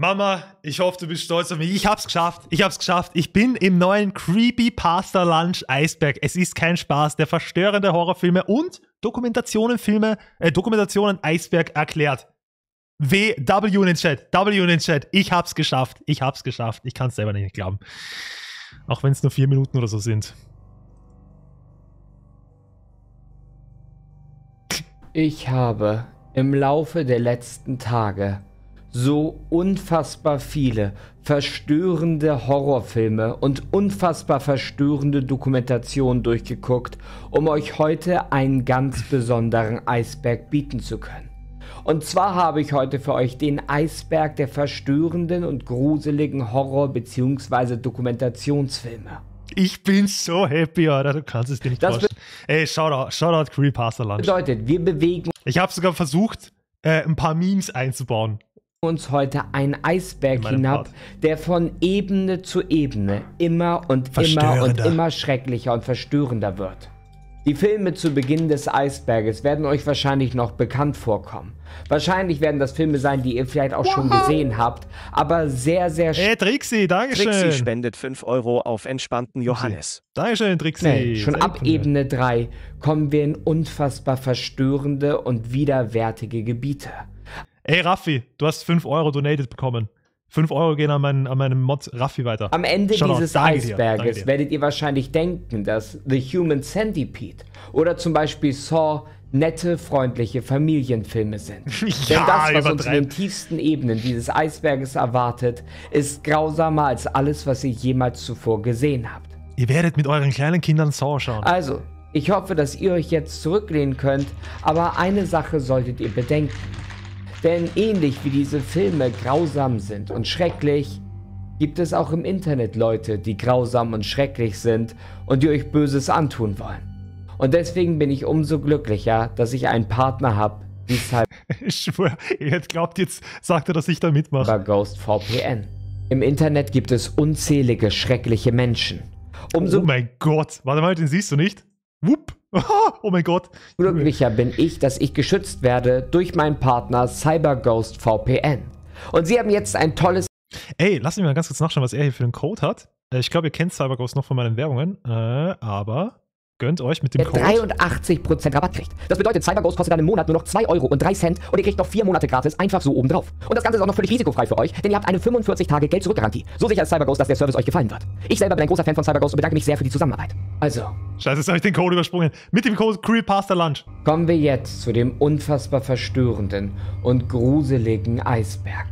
Mama, ich hoffe, du bist stolz auf mich. Ich hab's geschafft. Ich hab's geschafft. Ich bin im neuen Creepypasta Lunch Eisberg. Es ist kein Spaß. Der verstörende Horrorfilme und Dokumentationenfilme, äh, Dokumentationen Eisberg erklärt. W, W in den Chat. W in den Chat. Ich hab's geschafft. Ich hab's geschafft. Ich kann's selber nicht glauben. Auch wenn es nur vier Minuten oder so sind. Ich habe im Laufe der letzten Tage so unfassbar viele verstörende Horrorfilme und unfassbar verstörende Dokumentationen durchgeguckt, um euch heute einen ganz besonderen Eisberg bieten zu können. Und zwar habe ich heute für euch den Eisberg der verstörenden und gruseligen Horror- bzw. Dokumentationsfilme. Ich bin so happy, Alter. Du kannst es dir nicht Das vorstellen. Ey, Shoutout, Shoutout Creepypasta Lunch. Bedeutet, wir bewegen Ich habe sogar versucht, äh, ein paar Memes einzubauen. Uns heute einen Eisberg hinab, Part. der von Ebene zu Ebene immer und immer und immer schrecklicher und verstörender wird. Die Filme zu Beginn des Eisberges werden euch wahrscheinlich noch bekannt vorkommen. Wahrscheinlich werden das Filme sein, die ihr vielleicht auch schon gesehen habt, aber sehr, sehr Ey, Trixie, Dankeschön. Trixie spendet 5 Euro auf entspannten Johannes. Dankeschön, Trixie. schnell. Schon Sehr ab dir. Ebene 3 kommen wir in unfassbar verstörende und widerwärtige Gebiete. Ey, Raffi, du hast 5 Euro donated bekommen. 5 Euro gehen an, meinen, an meinem Mod Raffi weiter. Am Ende Shoutout, dieses danke Eisberges dir. werdet ihr wahrscheinlich denken, dass The Human Centipede oder zum Beispiel Saw nette, freundliche Familienfilme sind. Denn Ja, das, was uns in den tiefsten Ebenen dieses Eisberges erwartet, ist grausamer als alles, was ihr jemals zuvor gesehen habt. Ihr werdet mit euren kleinen Kindern Saw schauen. Also, ich hoffe, dass ihr euch jetzt zurücklehnen könnt, aber eine Sache solltet ihr bedenken. Denn ähnlich wie diese Filme grausam sind und schrecklich, gibt es auch im Internet Leute, die grausam und schrecklich sind und die euch Böses antun wollen. Und deswegen bin ich umso glücklicher, dass ich einen Partner habe, wie Ich schwöre, ihr glaubt, jetzt sagt er, dass ich da mitmache. CyberGhost VPN. Im Internet gibt es unzählige schreckliche Menschen. Umso Oh mein Gott. Warte mal, den siehst du nicht? Wupp. Oh mein Gott. Glücklicher bin ich, dass ich geschützt werde durch meinen Partner CyberGhost VPN. Und sie haben jetzt ein tolles Ey, lass mich mal ganz kurz nachschauen, was er hier für einen Code hat. Äh, Ich glaube, ihr kennt CyberGhost noch von meinen Werbungen. Äh, aber gönnt euch mit dem der Code. 83% Rabatt kriegt. Das bedeutet, CyberGhost kostet dann im Monat nur noch 2 Euro und 3 Cent und ihr kriegt noch 4 Monate gratis einfach so oben drauf. Und das Ganze ist auch noch völlig risikofrei für euch, denn ihr habt eine 45-Tage-Geld-Zurück-Garantie. So sicher ist CyberGhost, dass der Service euch gefallen wird. Ich selber bin ein großer Fan von CyberGhost und bedanke mich sehr für die Zusammenarbeit. Also, Scheiße, jetzt habe ich den Code übersprungen. Mit dem Code Creepypasta Lunch. kommen wir jetzt zu dem unfassbar verstörenden und gruseligen Eisberg.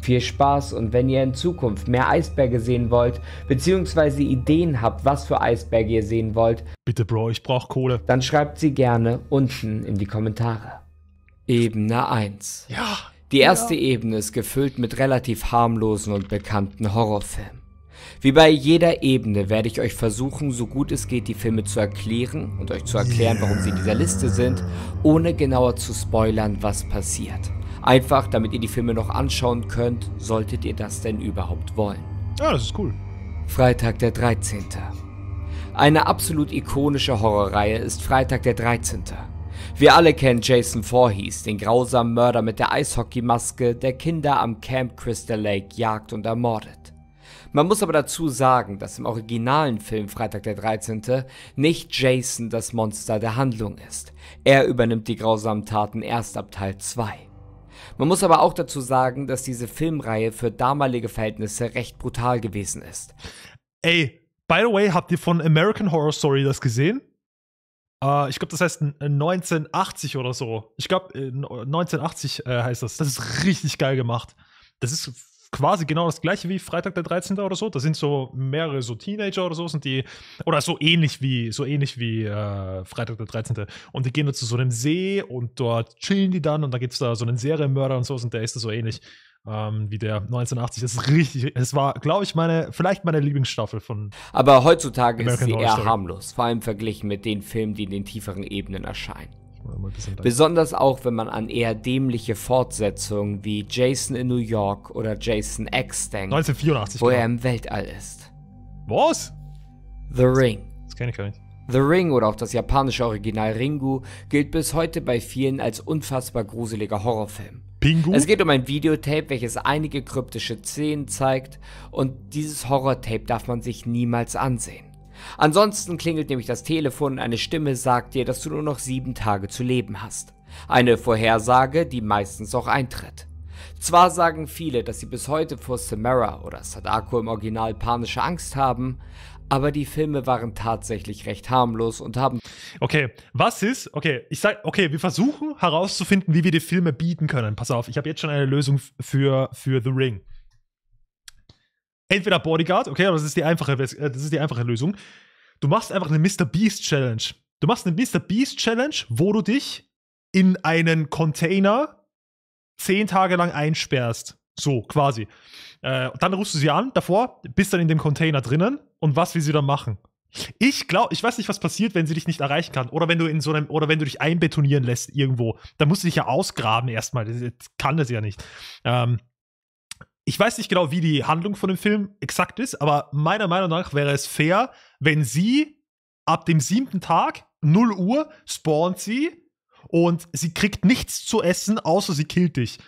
Viel Spaß und wenn ihr in Zukunft mehr Eisberge sehen wollt, beziehungsweise Ideen habt, was für Eisberge ihr sehen wollt, Bitte, Bro, ich brauche Kohle. dann schreibt sie gerne unten in die Kommentare. Ebene 1. Ja. Die erste Ebene ist gefüllt mit relativ harmlosen und bekannten Horrorfilmen. Wie bei jeder Ebene werde ich euch versuchen, so gut es geht, die Filme zu erklären und euch zu erklären, warum sie in dieser Liste sind, ohne genauer zu spoilern, was passiert. Einfach, damit ihr die Filme noch anschauen könnt, solltet ihr das denn überhaupt wollen. Ja, das ist cool. Freitag der 13. Eine absolut ikonische Horrorreihe ist Freitag der 13. Wir alle kennen Jason Voorhees, den grausamen Mörder mit der Eishockeymaske, der Kinder am Camp Crystal Lake jagt und ermordet. Man muss aber dazu sagen, dass im originalen Film Freitag der 13. nicht Jason das Monster der Handlung ist. Er übernimmt die grausamen Taten erst ab Teil 2. Man muss aber auch dazu sagen, dass diese Filmreihe für damalige Verhältnisse recht brutal gewesen ist. Ey, by the way, habt ihr von American Horror Story das gesehen? Äh, ich glaube, das heißt äh, 1980 oder so. Ich glaube, äh, 1980 äh, heißt das. Das ist richtig geil gemacht. Das ist quasi genau das gleiche wie Freitag der 13. oder so. Da sind so mehrere so Teenager oder so sind die oder so ähnlich wie so ähnlich wie äh, Freitag der 13. Und die gehen da zu so einem See und dort chillen die dann und da gibt es da so einen Serienmörder und so und der ist da so ähnlich ähm, wie der 1980. Das ist richtig. Es war, glaube ich, meine vielleicht meine Lieblingsstaffel von Aber heutzutage ist American sie Horror eher harmlos, vor allem verglichen mit den Filmen, die in den tieferen Ebenen erscheinen. Besonders auch, wenn man an eher dämliche Fortsetzungen wie Jason in New York oder Jason X denkt, 1984. wo er genau. im Weltall ist. Was? The Ring. Das kenne ich gar nicht. The Ring oder auch das japanische Original Ringu gilt bis heute bei vielen als unfassbar gruseliger Horrorfilm. Pingu? Es geht um ein Videotape, welches einige kryptische Szenen zeigt und dieses Horrortape darf man sich niemals ansehen. Ansonsten klingelt nämlich das Telefon und eine Stimme sagt dir, dass du nur noch sieben Tage zu leben hast. Eine Vorhersage, die meistens auch eintritt. Zwar sagen viele, dass sie bis heute vor Samara oder Sadako im Original panische Angst haben, aber die Filme waren tatsächlich recht harmlos und haben. Okay, was ist? Okay, ich sag, okay, wir versuchen herauszufinden, wie wir die Filme bieten können. Pass auf, ich habe jetzt schon eine Lösung für, für The Ring. Entweder Bodyguard, okay, aber das ist die einfache, äh, das ist die einfache Lösung. Du machst einfach eine Mr. Beast Challenge. Du machst eine Mr. Beast Challenge, wo du dich in einen Container zehn Tage lang einsperrst. So, quasi. Äh, dann rufst du sie an, davor, bist dann in dem Container drinnen und was will sie dann machen? Ich glaube, ich weiß nicht, was passiert, wenn sie dich nicht erreichen kann. Oder wenn du in so einem, oder wenn du dich einbetonieren lässt irgendwo. Da musst du dich ja ausgraben erstmal. Das, das kann das ja nicht. Ähm, ich weiß nicht genau, wie die Handlung von dem Film exakt ist, aber meiner Meinung nach wäre es fair, wenn sie ab dem siebten Tag, 0 Uhr, spawnt sie und sie kriegt nichts zu essen, außer sie killt dich.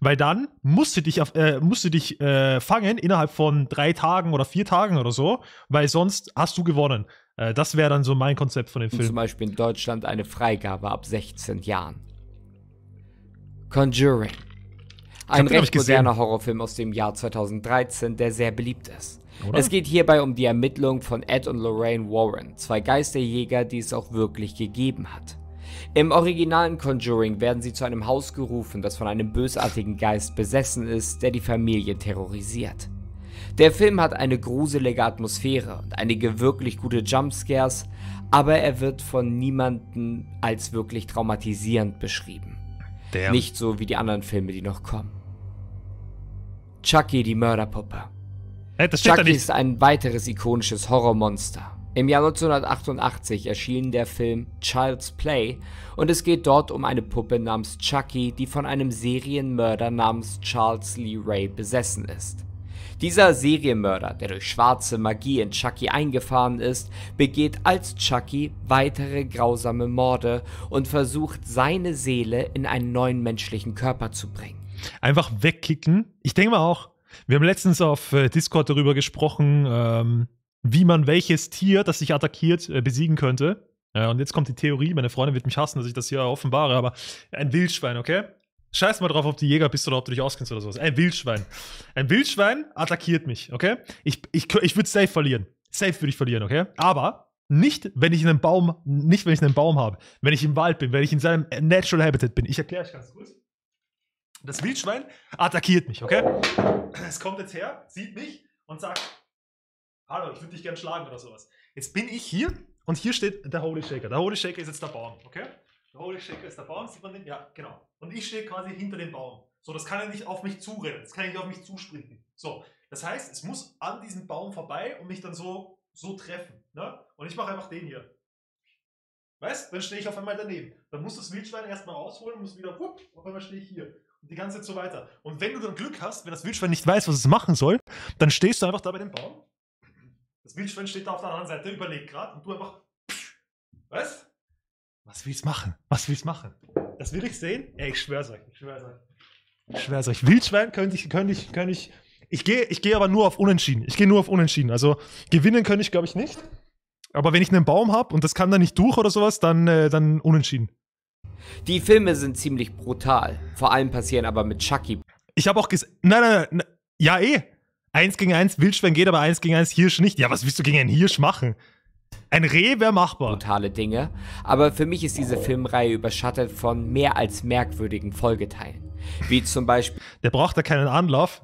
Weil dann musst du dich, auf, äh, musst du dich äh, fangen innerhalb von drei Tagen oder vier Tagen oder so, weil sonst hast du gewonnen. Äh, das wäre dann so mein Konzept von dem Film. Zum Beispiel in Deutschland eine Freigabe ab 16 Jahren. Conjuring. Ein recht moderner Horrorfilm aus dem Jahr 2013, der sehr beliebt ist. Oder? Es geht hierbei um die Ermittlung von Ed und Lorraine Warren, zwei Geisterjäger, die es auch wirklich gegeben hat. Im originalen Conjuring werden sie zu einem Haus gerufen, das von einem bösartigen Geist besessen ist, der die Familie terrorisiert. Der Film hat eine gruselige Atmosphäre und einige wirklich gute Jumpscares, aber er wird von niemandem als wirklich traumatisierend beschrieben. Damn. Nicht so wie die anderen Filme, die noch kommen. Chucky, die Mörderpuppe. Hey, Chucky ist ein weiteres ikonisches Horrormonster. Im Jahr 1988 erschien der Film Child's Play und es geht dort um eine Puppe namens Chucky, die von einem Serienmörder namens Charles Lee Ray besessen ist. Dieser Serienmörder, der durch schwarze Magie in Chucky eingefahren ist, begeht als Chucky weitere grausame Morde und versucht seine Seele in einen neuen menschlichen Körper zu bringen. Einfach wegkicken. Ich denke mal auch, wir haben letztens auf äh, Discord darüber gesprochen, ähm, wie man welches Tier, das sich attackiert, äh, besiegen könnte. Ja, und jetzt kommt die Theorie, meine Freundin wird mich hassen, dass ich das hier offenbare, aber ein Wildschwein, okay? Scheiß mal drauf, ob du Jäger bist oder ob du dich auskennst oder sowas. Ein Wildschwein. Ein Wildschwein attackiert mich, okay? Ich, ich, ich würde safe verlieren. Safe würde ich verlieren, okay? Aber nicht, wenn ich einen Baum, nicht, wenn ich einen Baum habe. Wenn ich im Wald bin, wenn ich in seinem Natural Habitat bin. Ich erkläre euch ganz kurz. Das Wildschwein attackiert mich, okay? Es kommt jetzt her, sieht mich und sagt, hallo, ich würde dich gern schlagen oder sowas. Jetzt bin ich hier und hier steht der Holy Shaker. Der Holy Shaker ist jetzt der Baum, okay? Der Holy Shaker ist der Baum, sieht man den? Ja, genau. Und ich stehe quasi hinter dem Baum. So, das kann er nicht auf mich zurennen, das kann er nicht auf mich zuspringen. So, das heißt, es muss an diesem Baum vorbei und mich dann so, so treffen. Ne? Und ich mache einfach den hier. Weißt? Dann stehe ich auf einmal daneben. Dann muss das Wildschwein erstmal rausholen, muss wieder, wupp, auf einmal stehe ich hier. Die ganze Zeit so weiter. Und wenn du dann Glück hast, wenn das Wildschwein nicht weiß, was es machen soll, dann stehst du einfach da bei dem Baum das Wildschwein steht da auf der anderen Seite, überlegt gerade und du einfach. Was? Was willst du machen? Was willst du machen? Das will ich sehen? Ey, ich schwör's euch. Ich schwör's euch. Ich schwör's euch. Wildschwein könnte ich, könnte ich, könnte ich. Ich gehe ich geh aber nur auf Unentschieden. Ich gehe nur auf Unentschieden. Also gewinnen könnte ich, glaube ich, nicht. Aber wenn ich einen Baum habe und das kann dann nicht durch oder sowas, dann, äh, dann Unentschieden. Die Filme sind ziemlich brutal. Vor allem passieren aber mit Chucky. Ich habe auch gesagt. Nein, nein, nein. Ja, eh. Eins gegen eins Wildschwein geht, aber eins gegen eins Hirsch nicht. Ja, was willst du gegen einen Hirsch machen? Ein Reh wäre machbar. Brutale Dinge. Aber für mich ist diese Filmreihe überschattet von mehr als merkwürdigen Folgeteilen. Wie zum Beispiel. Der braucht da keinen Anlauf.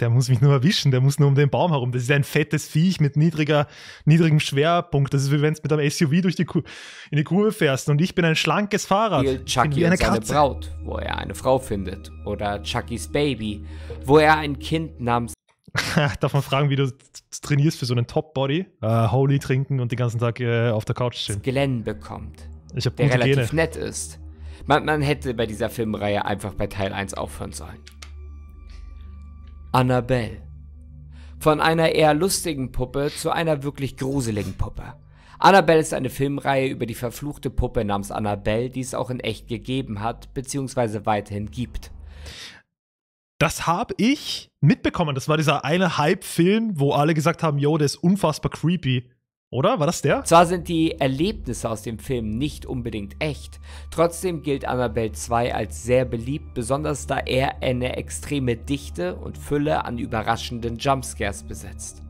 Der, muss mich nur erwischen. Der muss nur um den Baum herum. Das ist ein fettes Viech mit niedriger, niedrigem Schwerpunkt. Das ist wie wenn du mit einem SUV durch die Kur in die Kurve fährst. Und ich bin ein schlankes Fahrrad. Chucky und seine Braut, wo er eine Frau findet. Oder Chuckys Baby, wo er ein Kind namens Darf man fragen, wie du trainierst für so einen Top-Body? Uh, Holy trinken und den ganzen Tag uh, auf der Couch stehen. Glenn bekommt. Ich der relativ Gene. nett ist. Man, man hätte bei dieser Filmreihe einfach bei Teil 1 aufhören sollen. Annabelle. Von einer eher lustigen Puppe zu einer wirklich gruseligen Puppe. Annabelle ist eine Filmreihe über die verfluchte Puppe namens Annabelle, die es auch in echt gegeben hat, beziehungsweise weiterhin gibt. Das habe ich mitbekommen. Das war dieser eine Hype-Film, wo alle gesagt haben, yo, der ist unfassbar creepy. Oder? War das der? Zwar sind die Erlebnisse aus dem Film nicht unbedingt echt, trotzdem gilt Annabelle 2 als sehr beliebt, besonders da er eine extreme Dichte und Fülle an überraschenden Jumpscares besitzt.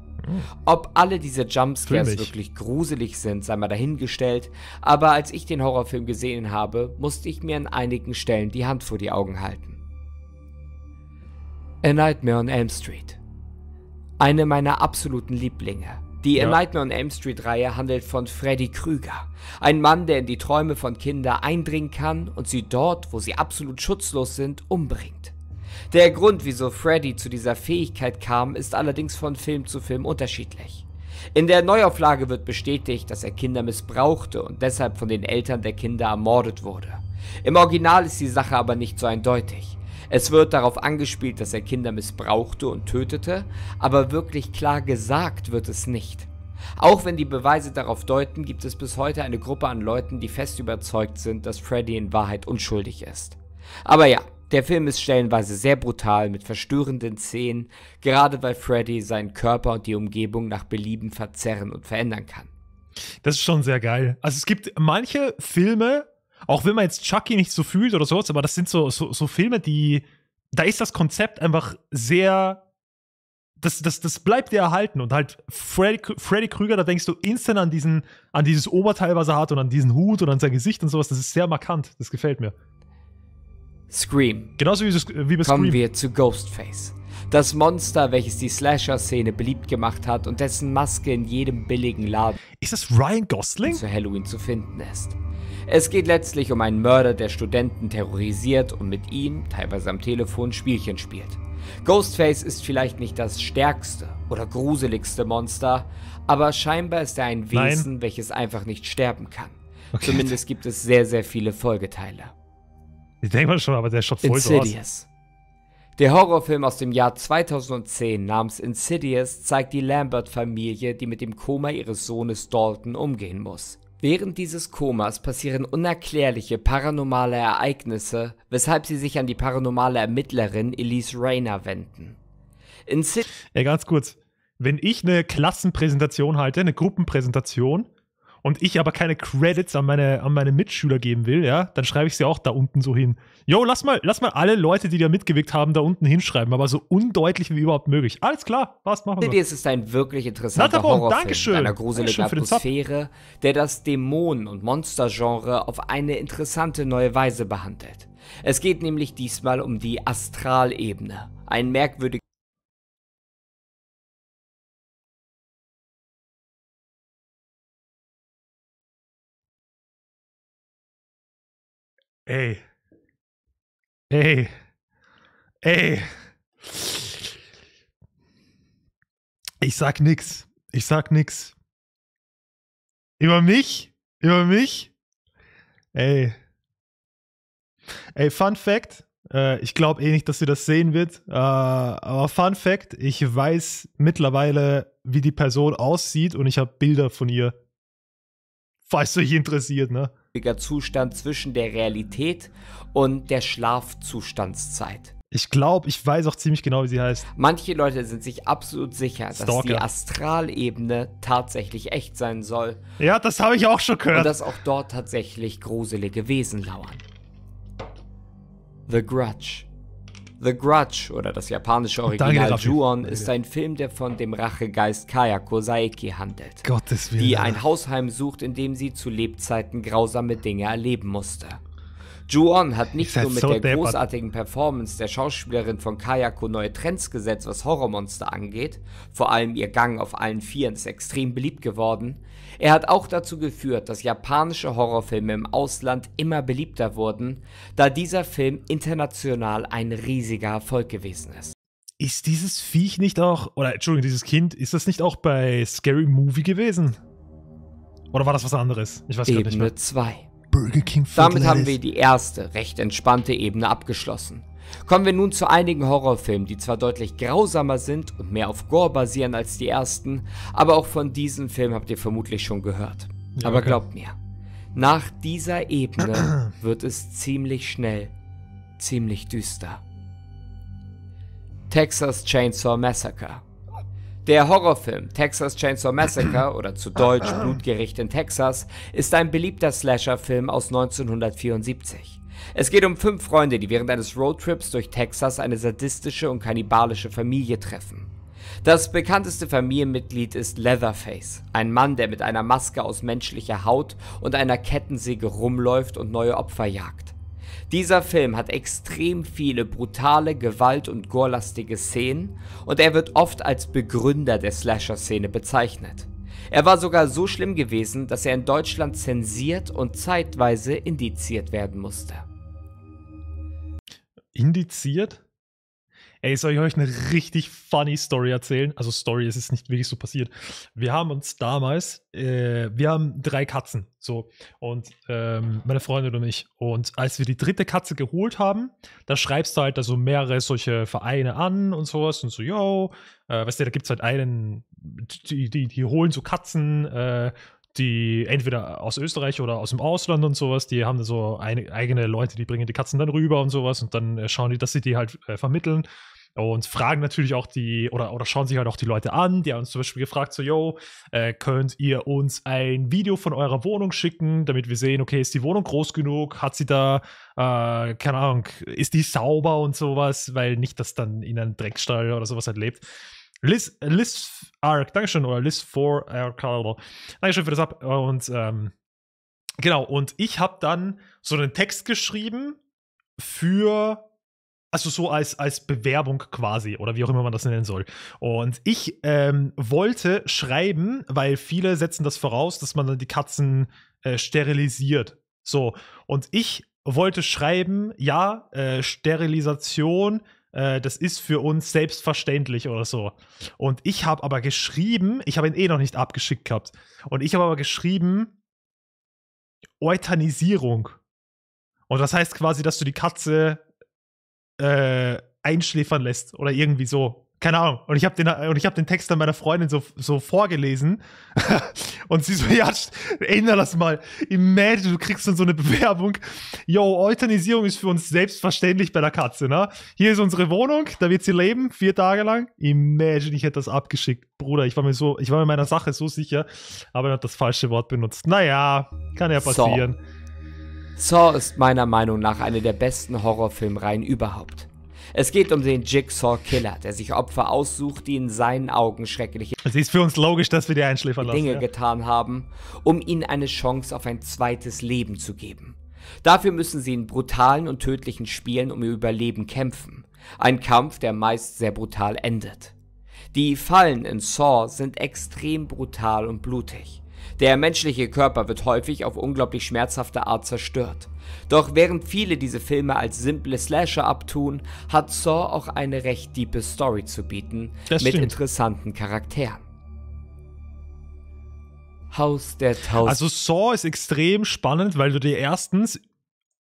Ob alle diese Jumpscares wirklich gruselig sind, sei mal dahingestellt, aber als ich den Horrorfilm gesehen habe, musste ich mir an einigen Stellen die Hand vor die Augen halten. A Nightmare on Elm Street. Eine meiner absoluten Lieblinge. Die Ja. A Nightmare on Elm Street Reihe handelt von Freddy Krüger. Ein Mann, der in die Träume von Kindern eindringen kann und sie dort, wo sie absolut schutzlos sind, umbringt. Der Grund, wieso Freddy zu dieser Fähigkeit kam, ist allerdings von Film zu Film unterschiedlich. In der Neuauflage wird bestätigt, dass er Kinder missbrauchte und deshalb von den Eltern der Kinder ermordet wurde. Im Original ist die Sache aber nicht so eindeutig. Es wird darauf angespielt, dass er Kinder missbrauchte und tötete, aber wirklich klar gesagt wird es nicht. Auch wenn die Beweise darauf deuten, gibt es bis heute eine Gruppe an Leuten, die fest überzeugt sind, dass Freddy in Wahrheit unschuldig ist. Aber ja, der Film ist stellenweise sehr brutal mit verstörenden Szenen, gerade weil Freddy seinen Körper und die Umgebung nach Belieben verzerren und verändern kann. Das ist schon sehr geil. Also es gibt manche Filme, auch wenn man jetzt Chucky nicht so fühlt oder sowas, aber das sind so, so, so Filme, die, da ist das Konzept einfach sehr, das, das, das bleibt dir erhalten und halt Freddy, Freddy Krüger, da denkst du instant an diesen, an dieses Oberteil, was er hat und an diesen Hut und an sein Gesicht und sowas, das ist sehr markant, das gefällt mir. Scream. Genauso wie, wie bei Kommen Scream. wir zu Ghostface. Das Monster, welches die Slasher-Szene beliebt gemacht hat und dessen Maske in jedem billigen Laden Ist das Ryan Gosling? zu Halloween zu finden ist. Es geht letztlich um einen Mörder, der Studenten terrorisiert und mit ihnen, teilweise am Telefon, Spielchen spielt. Ghostface ist vielleicht nicht das stärkste oder gruseligste Monster, aber scheinbar ist er ein Nein. Wesen, welches einfach nicht sterben kann. Okay. Zumindest gibt es sehr, sehr viele Folgeteile. Ich denke mal schon, aber der schaut voll so aus. Insidious. Der Horrorfilm aus dem Jahr 2010 namens Insidious zeigt die Lambert-Familie, die mit dem Koma ihres Sohnes Dalton umgehen muss. Während dieses Komas passieren unerklärliche paranormale Ereignisse, weshalb sie sich an die paranormale Ermittlerin Elise Rayner wenden. Insidious Ja, ganz kurz. Wenn ich eine Klassenpräsentation halte, eine Gruppenpräsentation, und ich aber keine Credits an meine, an meine Mitschüler geben will, ja, dann schreibe ich sie auch da unten so hin. Jo, lass mal, lass mal alle Leute, die da mitgewirkt haben, da unten hinschreiben, aber so undeutlich wie überhaupt möglich. Alles klar, passt, machen wir. ist ein wirklich interessanter Horrorfilm Dankeschön. mit einer gruseligen. Atmosphäre, der das Dämonen- und Monstergenre auf eine interessante neue Weise behandelt. Es geht nämlich diesmal um die Astralebene, ein merkwürdiges Ey. Ey. Ey. Ich sag nix. Ich sag nix. Über mich? Über mich? Ey. Ey, Fun Fact. Äh, ich glaube eh nicht, dass sie das sehen wird. Äh, aber Fun Fact: Ich weiß mittlerweile, wie die Person aussieht und ich habe Bilder von ihr. Falls euch interessiert, ne? Zustand zwischen der Realität und der Schlafzustandszeit. Ich glaube, ich weiß auch ziemlich genau, wie sie heißt. Manche Leute sind sich absolut sicher, dass Stalker. die Astralebene tatsächlich echt sein soll Ja, das habe ich auch schon und gehört. dass auch dort tatsächlich gruselige Wesen lauern. The Grudge. The Grudge oder das japanische Original. Ju-On ist ein Film, der von dem Rachegeist Kayako Saeki handelt, Gottes Willen. die ein Hausheim sucht, in dem sie zu Lebzeiten grausame Dinge erleben musste. Ju-On hat nicht seid nur mit so der deppert. großartigen Performance der Schauspielerin von Kayako neue Trends gesetzt, was Horrormonster angeht, vor allem ihr Gang auf allen Vieren ist extrem beliebt geworden, er hat auch dazu geführt, dass japanische Horrorfilme im Ausland immer beliebter wurden, da dieser Film international ein riesiger Erfolg gewesen ist. Ist dieses Viech nicht auch, oder Entschuldigung, dieses Kind, ist das nicht auch bei Scary Movie gewesen? Oder war das was anderes? Ich weiß gar nicht Ebene mehr. 2. Burger King Damit haben wir die erste, recht entspannte Ebene abgeschlossen. Kommen wir nun zu einigen Horrorfilmen, die zwar deutlich grausamer sind und mehr auf Gore basieren als die ersten, aber auch von diesen Filmen habt ihr vermutlich schon gehört. Ja, aber okay. glaubt mir, nach dieser Ebene wird es ziemlich schnell, ziemlich düster. Texas Chainsaw Massacre. Der Horrorfilm Texas Chainsaw Massacre oder zu Deutsch Blutgericht in Texas ist ein beliebter Slasher-Film aus 1974. Es geht um fünf Freunde, die während eines Roadtrips durch Texas eine sadistische und kannibalische Familie treffen. Das bekannteste Familienmitglied ist Leatherface, ein Mann, der mit einer Maske aus menschlicher Haut und einer Kettensäge rumläuft und neue Opfer jagt. Dieser Film hat extrem viele brutale, gewalt- und gorelastige Szenen und er wird oft als Begründer der Slasher-Szene bezeichnet. Er war sogar so schlimm gewesen, dass er in Deutschland zensiert und zeitweise indiziert werden musste. Indiziert? Ey, soll ich euch eine richtig funny Story erzählen? Also Story, es ist nicht wirklich so passiert. Wir haben uns damals, äh, wir haben drei Katzen, so und ähm, meine Freundin und ich. Und als wir die dritte Katze geholt haben, da schreibst du halt also mehrere solche Vereine an und sowas und so, yo, äh, weißt du, da gibt es halt einen, die, die, die holen so Katzen, äh, die entweder aus Österreich oder aus dem Ausland und sowas, die haben so eine, eigene Leute, die bringen die Katzen dann rüber und sowas und dann äh, schauen die, dass sie die halt äh, vermitteln und fragen natürlich auch die, oder, oder schauen sich halt auch die Leute an. Die haben uns zum Beispiel gefragt, so, yo, äh, könnt ihr uns ein Video von eurer Wohnung schicken, damit wir sehen, okay, ist die Wohnung groß genug? Hat sie da, äh, keine Ahnung, ist die sauber und sowas? Weil nicht, dass dann in einem Dreckstall oder sowas halt lebt. Liz, Liz Arc, Dankeschön, oder Liz 4 Arc, Dankeschön für das Ab. Und ähm, genau, und ich habe dann so einen Text geschrieben für also so als, als Bewerbung quasi oder wie auch immer man das nennen soll. Und ich ähm, wollte schreiben, weil viele setzen das voraus, dass man dann die Katzen äh, sterilisiert. So, und ich wollte schreiben, ja, äh, Sterilisation, äh, das ist für uns selbstverständlich oder so. Und ich habe aber geschrieben, ich habe ihn eh noch nicht abgeschickt gehabt, und ich habe aber geschrieben, Euthanisierung. Und das heißt quasi, dass du die Katze äh, einschläfern lässt oder irgendwie so. Keine Ahnung. Und ich habe den, hab den Text dann meiner Freundin so, so vorgelesen. und sie so, ja, ändere das mal. Imagine, du kriegst dann so eine Bewerbung. Yo, Euthanisierung ist für uns selbstverständlich bei der Katze, ne? Hier ist unsere Wohnung, da wird sie leben, vier Tage lang. Imagine, ich hätte das abgeschickt. Bruder, ich war mir so, ich war mir meiner Sache so sicher, aber er hat das falsche Wort benutzt. Naja, kann ja passieren. So. Saw ist meiner Meinung nach eine der besten Horrorfilmreihen überhaupt. Es geht um den Jigsaw Killer, der sich Opfer aussucht, die in seinen Augen schreckliche es ist für uns logisch, dass wir die einschläfern lassen, Dinge ja. getan haben, um ihnen eine Chance auf ein zweites Leben zu geben. Dafür müssen sie in brutalen und tödlichen Spielen um ihr Überleben kämpfen. Ein Kampf, der meist sehr brutal endet. Die Fallen in Saw sind extrem brutal und blutig. Der menschliche Körper wird häufig auf unglaublich schmerzhafte Art zerstört. Doch während viele diese Filme als simple Slasher abtun, hat Saw auch eine recht diepe Story zu bieten das mit stimmt. interessanten Charakteren. Haus der Tausend. Also Saw ist extrem spannend, weil du dir erstens,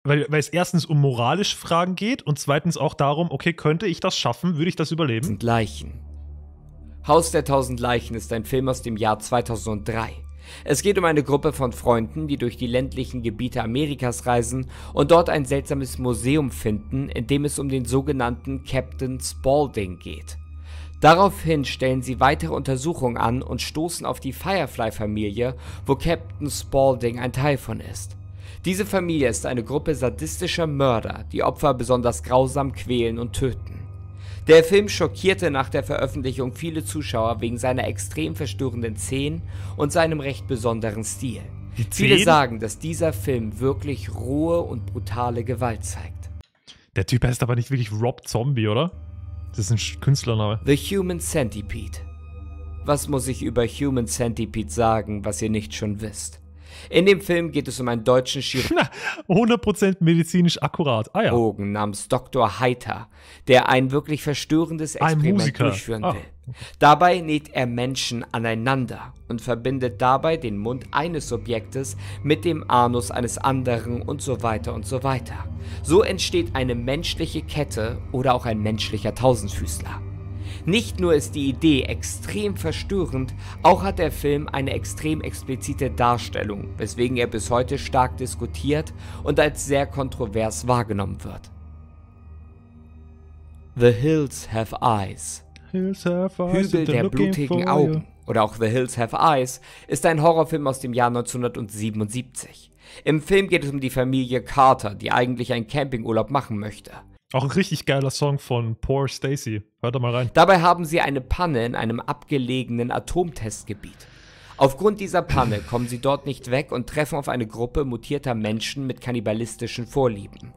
weil, weil es erstens um moralische Fragen geht und zweitens auch darum, okay, könnte ich das schaffen, würde ich das überleben? Leichen. Haus der Tausend Leichen ist ein Film aus dem Jahr 2003. Es geht um eine Gruppe von Freunden, die durch die ländlichen Gebiete Amerikas reisen und dort ein seltsames Museum finden, in dem es um den sogenannten Captain Spaulding geht. Daraufhin stellen sie weitere Untersuchungen an und stoßen auf die Firefly-Familie, wo Captain Spaulding ein Teil von ist. Diese Familie ist eine Gruppe sadistischer Mörder, die Opfer besonders grausam quälen und töten. Der Film schockierte nach der Veröffentlichung viele Zuschauer wegen seiner extrem verstörenden Szenen und seinem recht besonderen Stil. Viele sagen, dass dieser Film wirklich rohe und brutale Gewalt zeigt. Der Typ heißt aber nicht wirklich Rob Zombie, oder? Das ist ein Künstlername. The Human Centipede. Was muss ich über Human Centipede sagen, was ihr nicht schon wisst? In dem Film geht es um einen deutschen Chirurgen 100% medizinisch akkurat. Ah ja. namens Dr. Heiter, der ein wirklich verstörendes Experiment durchführen Ah. will. Dabei näht er Menschen aneinander und verbindet dabei den Mund eines Subjektes mit dem Anus eines anderen und so weiter und so weiter. So entsteht eine menschliche Kette oder auch ein menschlicher Tausendfüßler. Nicht nur ist die Idee extrem verstörend, auch hat der Film eine extrem explizite Darstellung, weswegen er bis heute stark diskutiert und als sehr kontrovers wahrgenommen wird. The Hills Have Eyes. Hills have eyes Hügel der blutigen Augen oder auch The Hills Have Eyes ist ein Horrorfilm aus dem Jahr 1977. Im Film geht es um die Familie Carter, die eigentlich einen Campingurlaub machen möchte. Auch ein richtig geiler Song von Poor Stacy. Hört da mal rein. Dabei haben sie eine Panne in einem abgelegenen Atomtestgebiet. Aufgrund dieser Panne kommen sie dort nicht weg und treffen auf eine Gruppe mutierter Menschen mit kannibalistischen Vorlieben.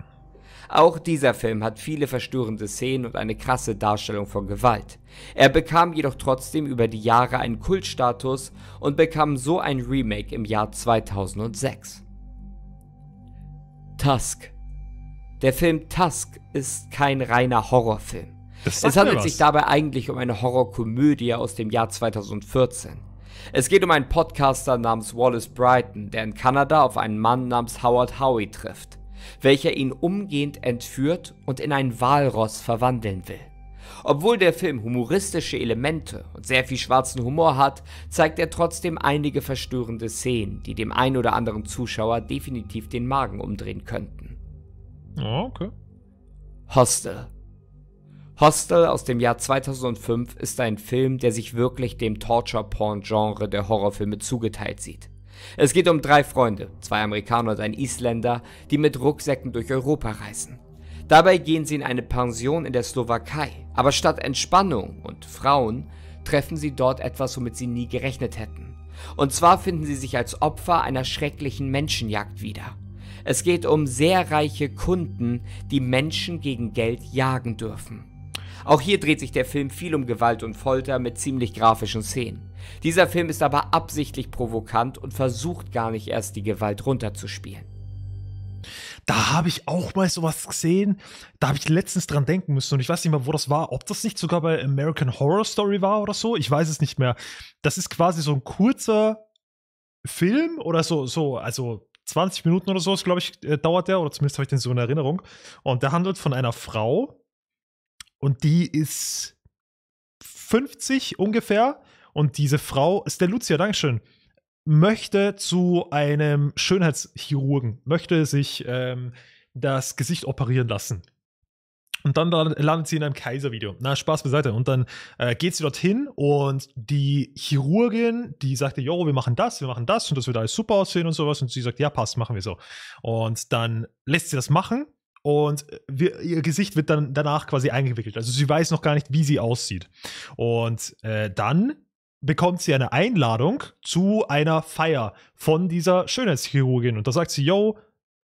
Auch dieser Film hat viele verstörende Szenen und eine krasse Darstellung von Gewalt. Er bekam jedoch trotzdem über die Jahre einen Kultstatus und bekam so ein Remake im Jahr 2006. Tusk. Der Film Tusk ist kein reiner Horrorfilm. Das Es handelt sich dabei eigentlich um eine Horrorkomödie aus dem Jahr 2014. Es geht um einen Podcaster namens Wallace Brighton, der in Kanada auf einen Mann namens Howard Howie trifft, welcher ihn umgehend entführt und in ein Walross verwandeln will. Obwohl der Film humoristische Elemente und sehr viel schwarzen Humor hat, zeigt er trotzdem einige verstörende Szenen, die dem ein oder anderen Zuschauer definitiv den Magen umdrehen könnten. Oh, okay. Hostel. Hostel aus dem Jahr 2005 ist ein Film, der sich wirklich dem Torture-Porn-Genre der Horrorfilme zugeteilt sieht. Es geht um drei Freunde, zwei Amerikaner und ein Isländer, die mit Rucksäcken durch Europa reisen. Dabei gehen sie in eine Pension in der Slowakei, aber statt Entspannung und Frauen treffen sie dort etwas, womit sie nie gerechnet hätten. Und zwar finden sie sich als Opfer einer schrecklichen Menschenjagd wieder. Es geht um sehr reiche Kunden, die Menschen gegen Geld jagen dürfen. Auch hier dreht sich der Film viel um Gewalt und Folter mit ziemlich grafischen Szenen. Dieser Film ist aber absichtlich provokant und versucht gar nicht erst die Gewalt runterzuspielen. Da habe ich auch mal sowas gesehen. Da habe ich letztens dran denken müssen und ich weiß nicht mehr, wo das war. Ob das nicht sogar bei American Horror Story war oder so. Ich weiß es nicht mehr. Das ist quasi so ein kurzer Film oder so, so also 20 Minuten oder so, glaube ich, äh, dauert der, oder zumindest habe ich den so in Erinnerung. Und der handelt von einer Frau und die ist 50 ungefähr. Und diese Frau ist der Lucia, Dankeschön möchte zu einem Schönheitschirurgen, möchte sich ähm, das Gesicht operieren lassen. Und dann lan- landet sie in einem Kaiservideo. Na, Spaß beiseite. Und dann äh, geht sie dorthin und die Chirurgin, die sagte, jo, wir machen das, wir machen das und das wird alles super aussehen und sowas. Und sie sagt, ja, passt, machen wir so. Und dann lässt sie das machen und wir, ihr Gesicht wird dann danach quasi eingewickelt. Also sie weiß noch gar nicht, wie sie aussieht. Und äh, dann bekommt sie eine Einladung zu einer Feier von dieser Schönheitschirurgin. Und da sagt sie, yo,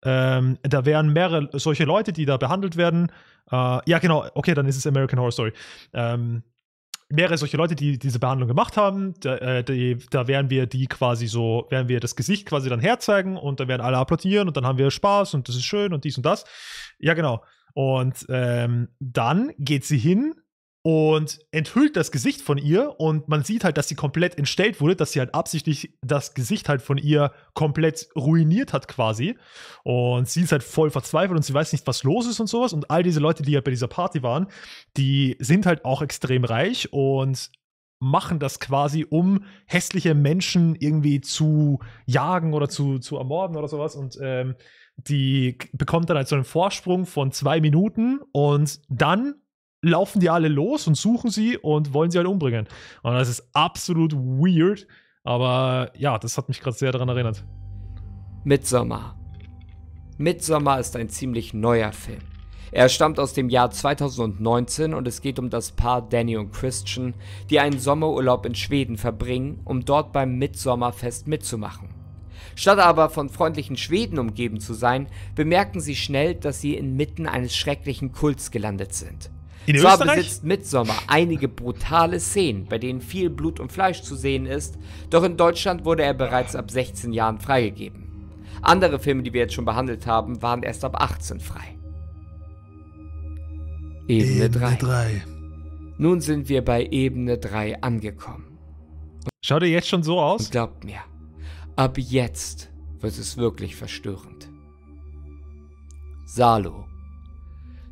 ähm, da wären mehrere solche Leute, die da behandelt werden. Äh, ja, genau, okay, dann ist es American Horror Story. Ähm, mehrere solche Leute, die diese Behandlung gemacht haben, da, äh, die, da werden wir die quasi so, werden wir das Gesicht quasi dann herzeigen und dann werden alle applaudieren und dann haben wir Spaß und das ist schön und dies und das. Ja, genau. Und ähm, dann geht sie hin und enthüllt das Gesicht von ihr und man sieht halt, dass sie komplett entstellt wurde, dass sie halt absichtlich das Gesicht halt von ihr komplett ruiniert hat quasi. Und sie ist halt voll verzweifelt und sie weiß nicht, was los ist und sowas. Und all diese Leute, die halt bei dieser Party waren, die sind halt auch extrem reich und machen das quasi, um hässliche Menschen irgendwie zu jagen oder zu, zu ermorden oder sowas. Und ähm, die bekommt dann halt so einen Vorsprung von zwei Minuten und dann laufen die alle los und suchen sie und wollen sie halt umbringen. Und das ist absolut weird, aber ja, das hat mich gerade sehr daran erinnert. Midsommar. Midsommar ist ein ziemlich neuer Film. Er stammt aus dem Jahr 2019 und es geht um das Paar Danny und Christian, die einen Sommerurlaub in Schweden verbringen, um dort beim Midsommerfest mitzumachen. Statt aber von freundlichen Schweden umgeben zu sein, bemerken sie schnell, dass sie inmitten eines schrecklichen Kults gelandet sind. In Zwar Österreich? besitzt Midsommar einige brutale Szenen, bei denen viel Blut und Fleisch zu sehen ist, doch in Deutschland wurde er bereits ab 16 Jahren freigegeben. Andere Filme, die wir jetzt schon behandelt haben, waren erst ab 18 frei. Ebene 3. 3. Nun sind wir bei Ebene 3 angekommen. Schaut ihr jetzt schon so Und aus? glaubt mir, ab jetzt wird es wirklich verstörend. Salo.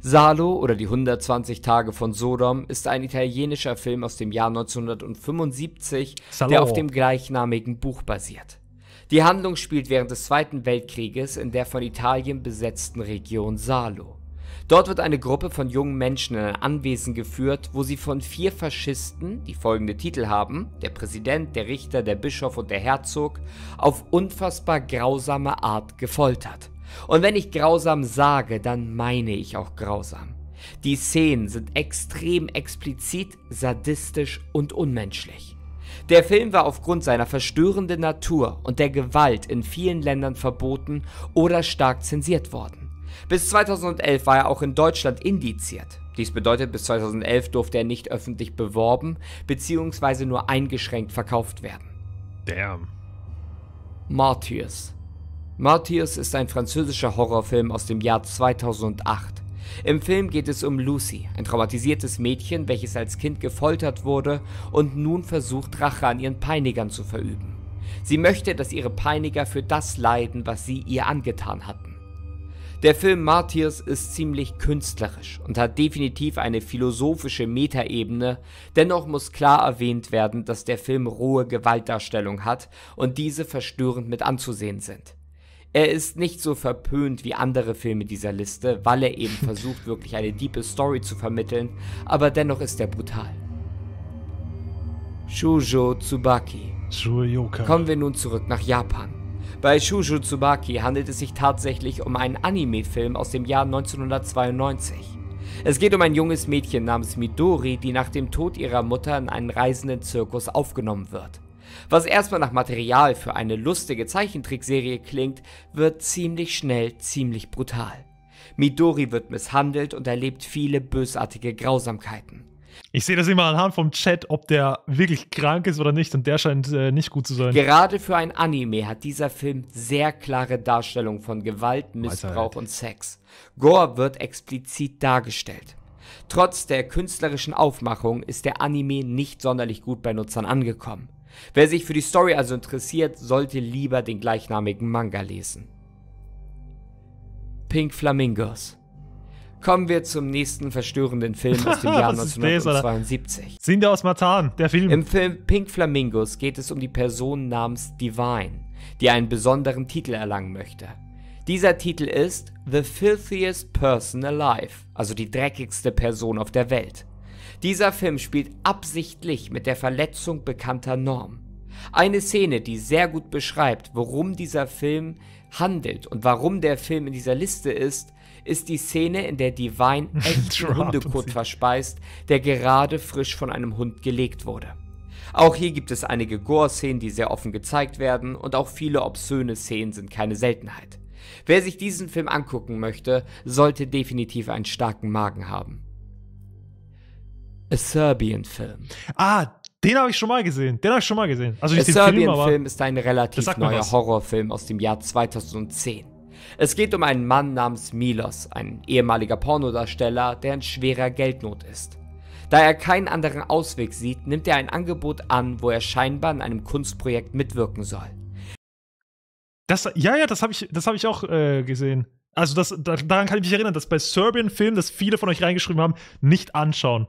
Salo oder die 120 Tage von Sodom ist ein italienischer Film aus dem Jahr 1975, Salo. der auf dem gleichnamigen Buch basiert. Die Handlung spielt während des Zweiten Weltkrieges in der von Italien besetzten Region Salo. Dort wird eine Gruppe von jungen Menschen in ein Anwesen geführt, wo sie von vier Faschisten, die folgende Titel haben, der Präsident, der Richter, der Bischof und der Herzog, auf unfassbar grausame Art gefoltert. Und wenn ich grausam sage, dann meine ich auch grausam. Die Szenen sind extrem explizit, sadistisch und unmenschlich. Der Film war aufgrund seiner verstörenden Natur und der Gewalt in vielen Ländern verboten oder stark zensiert worden. Bis 2011 war er auch in Deutschland indiziert. Dies bedeutet, bis 2011 durfte er nicht öffentlich beworben bzw. nur eingeschränkt verkauft werden. Damn. Martyrs. Martyrs ist ein französischer Horrorfilm aus dem Jahr 2008. Im Film geht es um Lucy, ein traumatisiertes Mädchen, welches als Kind gefoltert wurde und nun versucht, Rache an ihren Peinigern zu verüben. Sie möchte, dass ihre Peiniger für das leiden, was sie ihr angetan hatten. Der Film Martyrs ist ziemlich künstlerisch und hat definitiv eine philosophische Metaebene, dennoch muss klar erwähnt werden, dass der Film rohe Gewaltdarstellung hat und diese verstörend mit anzusehen sind. Er ist nicht so verpönt wie andere Filme dieser Liste, weil er eben versucht, wirklich eine diepe Story zu vermitteln, aber dennoch ist er brutal. Shujo Tsubaki. Shuyoka. Kommen wir nun zurück nach Japan. Bei Shujo Tsubaki handelt es sich tatsächlich um einen Anime-Film aus dem Jahr 1992. Es geht um ein junges Mädchen namens Midori, die nach dem Tod ihrer Mutter in einen reisenden Zirkus aufgenommen wird. Was erstmal nach Material für eine lustige Zeichentrickserie klingt, wird ziemlich schnell ziemlich brutal. Midori wird misshandelt und erlebt viele bösartige Grausamkeiten. Ich sehe das immer anhand vom Chat, ob der wirklich krank ist oder nicht, und der scheint äh, nicht gut zu sein. Gerade für ein Anime hat dieser Film sehr klare Darstellung von Gewalt, Missbrauch und Sex. Gore wird explizit dargestellt. Trotz der künstlerischen Aufmachung ist der Anime nicht sonderlich gut bei Nutzern angekommen. Wer sich für die Story also interessiert, sollte lieber den gleichnamigen Manga lesen. Pink Flamingos. Kommen wir zum nächsten verstörenden Film aus dem Jahr Was ist das, Alter? 1972. Sind aus Matan, der Film. Im Film Pink Flamingos geht es um die Person namens Divine, die einen besonderen Titel erlangen möchte. Dieser Titel ist The Filthiest Person Alive, also die dreckigste Person auf der Welt. Dieser Film spielt absichtlich mit der Verletzung bekannter Normen. Eine Szene, die sehr gut beschreibt, worum dieser Film handelt und warum der Film in dieser Liste ist, ist die Szene, in der Divine echten Hundekot verspeist, der gerade frisch von einem Hund gelegt wurde. Auch hier gibt es einige Gore-Szenen, die sehr offen gezeigt werden und auch viele obszöne Szenen sind keine Seltenheit. Wer sich diesen Film angucken möchte, sollte definitiv einen starken Magen haben. A Serbian Film. ah, den habe ich schon mal gesehen. Den habe ich schon mal gesehen. Also A nicht den Film, Serbian aber. Film ist ein relativ neuer. Horrorfilm aus dem Jahr 2010. Es geht um einen Mann namens Milos, ein ehemaliger Pornodarsteller, der in schwerer Geldnot ist. Da er keinen anderen Ausweg sieht, nimmt er ein Angebot an, wo er scheinbar an einem Kunstprojekt mitwirken soll. Das, ja, ja, das habe ich, das hab ich auch äh, gesehen. Also das, da, daran kann ich mich erinnern, dass bei Serbian Film, das viele von euch reingeschrieben haben, nicht anschauen.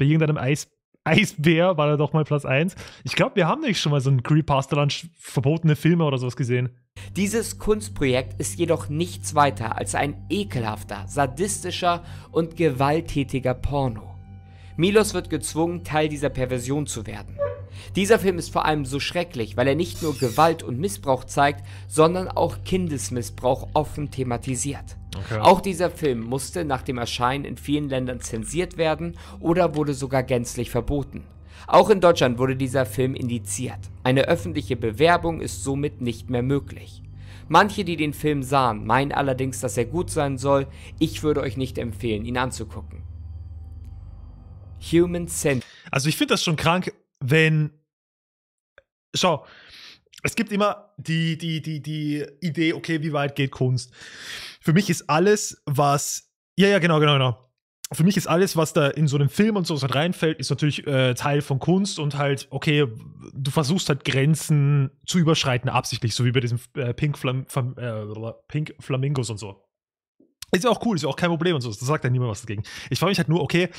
Bei irgendeinem Eis, Eisbär war er doch mal Platz 1. Ich glaube, wir haben nicht schon mal so ein Creepypasta Lunch verbotene Filme oder sowas gesehen. Dieses Kunstprojekt ist jedoch nichts weiter als ein ekelhafter, sadistischer und gewalttätiger Porno. Milos wird gezwungen, Teil dieser Perversion zu werden. Dieser Film ist vor allem so schrecklich, weil er nicht nur Gewalt und Missbrauch zeigt, sondern auch Kindesmissbrauch offen thematisiert. Okay. Auch dieser Film musste nach dem Erscheinen in vielen Ländern zensiert werden oder wurde sogar gänzlich verboten. Auch in Deutschland wurde dieser Film indiziert. Eine öffentliche Bewerbung ist somit nicht mehr möglich. Manche, die den Film sahen, meinen allerdings, dass er gut sein soll. Ich würde euch nicht empfehlen, ihn anzugucken. Human Centipede. Also ich finde das schon krank, wenn. Schau, es gibt immer die, die, die, die Idee, okay, wie weit geht Kunst? Für mich ist alles, was. Ja, ja, genau, genau, genau. Für mich ist alles, was da in so einem Film und so halt reinfällt, ist natürlich äh, Teil von Kunst und halt, okay, du versuchst halt Grenzen zu überschreiten, absichtlich, so wie bei diesem äh, Pink, Flam Flam äh, Pink Flamingos und so. Ist ja auch cool, ist ja auch kein Problem und so. Da sagt ja niemand was dagegen. Ich frage mich halt nur, okay,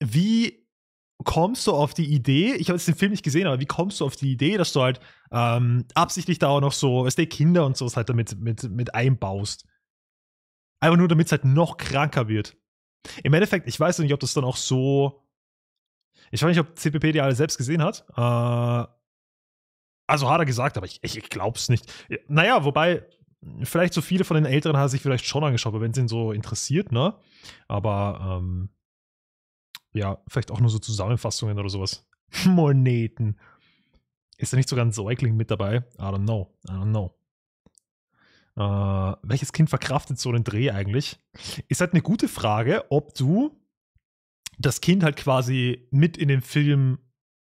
wie kommst du auf die Idee, ich habe jetzt den Film nicht gesehen, aber wie kommst du auf die Idee, dass du halt ähm, absichtlich da auch noch so, weißt du, Kinder und sowas halt damit mit, mit einbaust? Einfach nur, damit es halt noch kranker wird. Im Endeffekt, ich weiß nicht, ob das dann auch so. Ich weiß nicht, ob CPP die alle selbst gesehen hat. Äh, also hat er gesagt, aber ich, ich, ich glaub's nicht. Naja, wobei, vielleicht so viele von den Älteren hat er sich vielleicht schon angeschaut, wenn es ihn so interessiert, ne? Aber ähm, ja, vielleicht auch nur so Zusammenfassungen oder sowas. Moneten. Ist da nicht sogar ein Säugling mit dabei? I don't know. I don't know. Äh, welches Kind verkraftet so einen Dreh eigentlich? Ist halt eine gute Frage, ob du das Kind halt quasi mit in den Film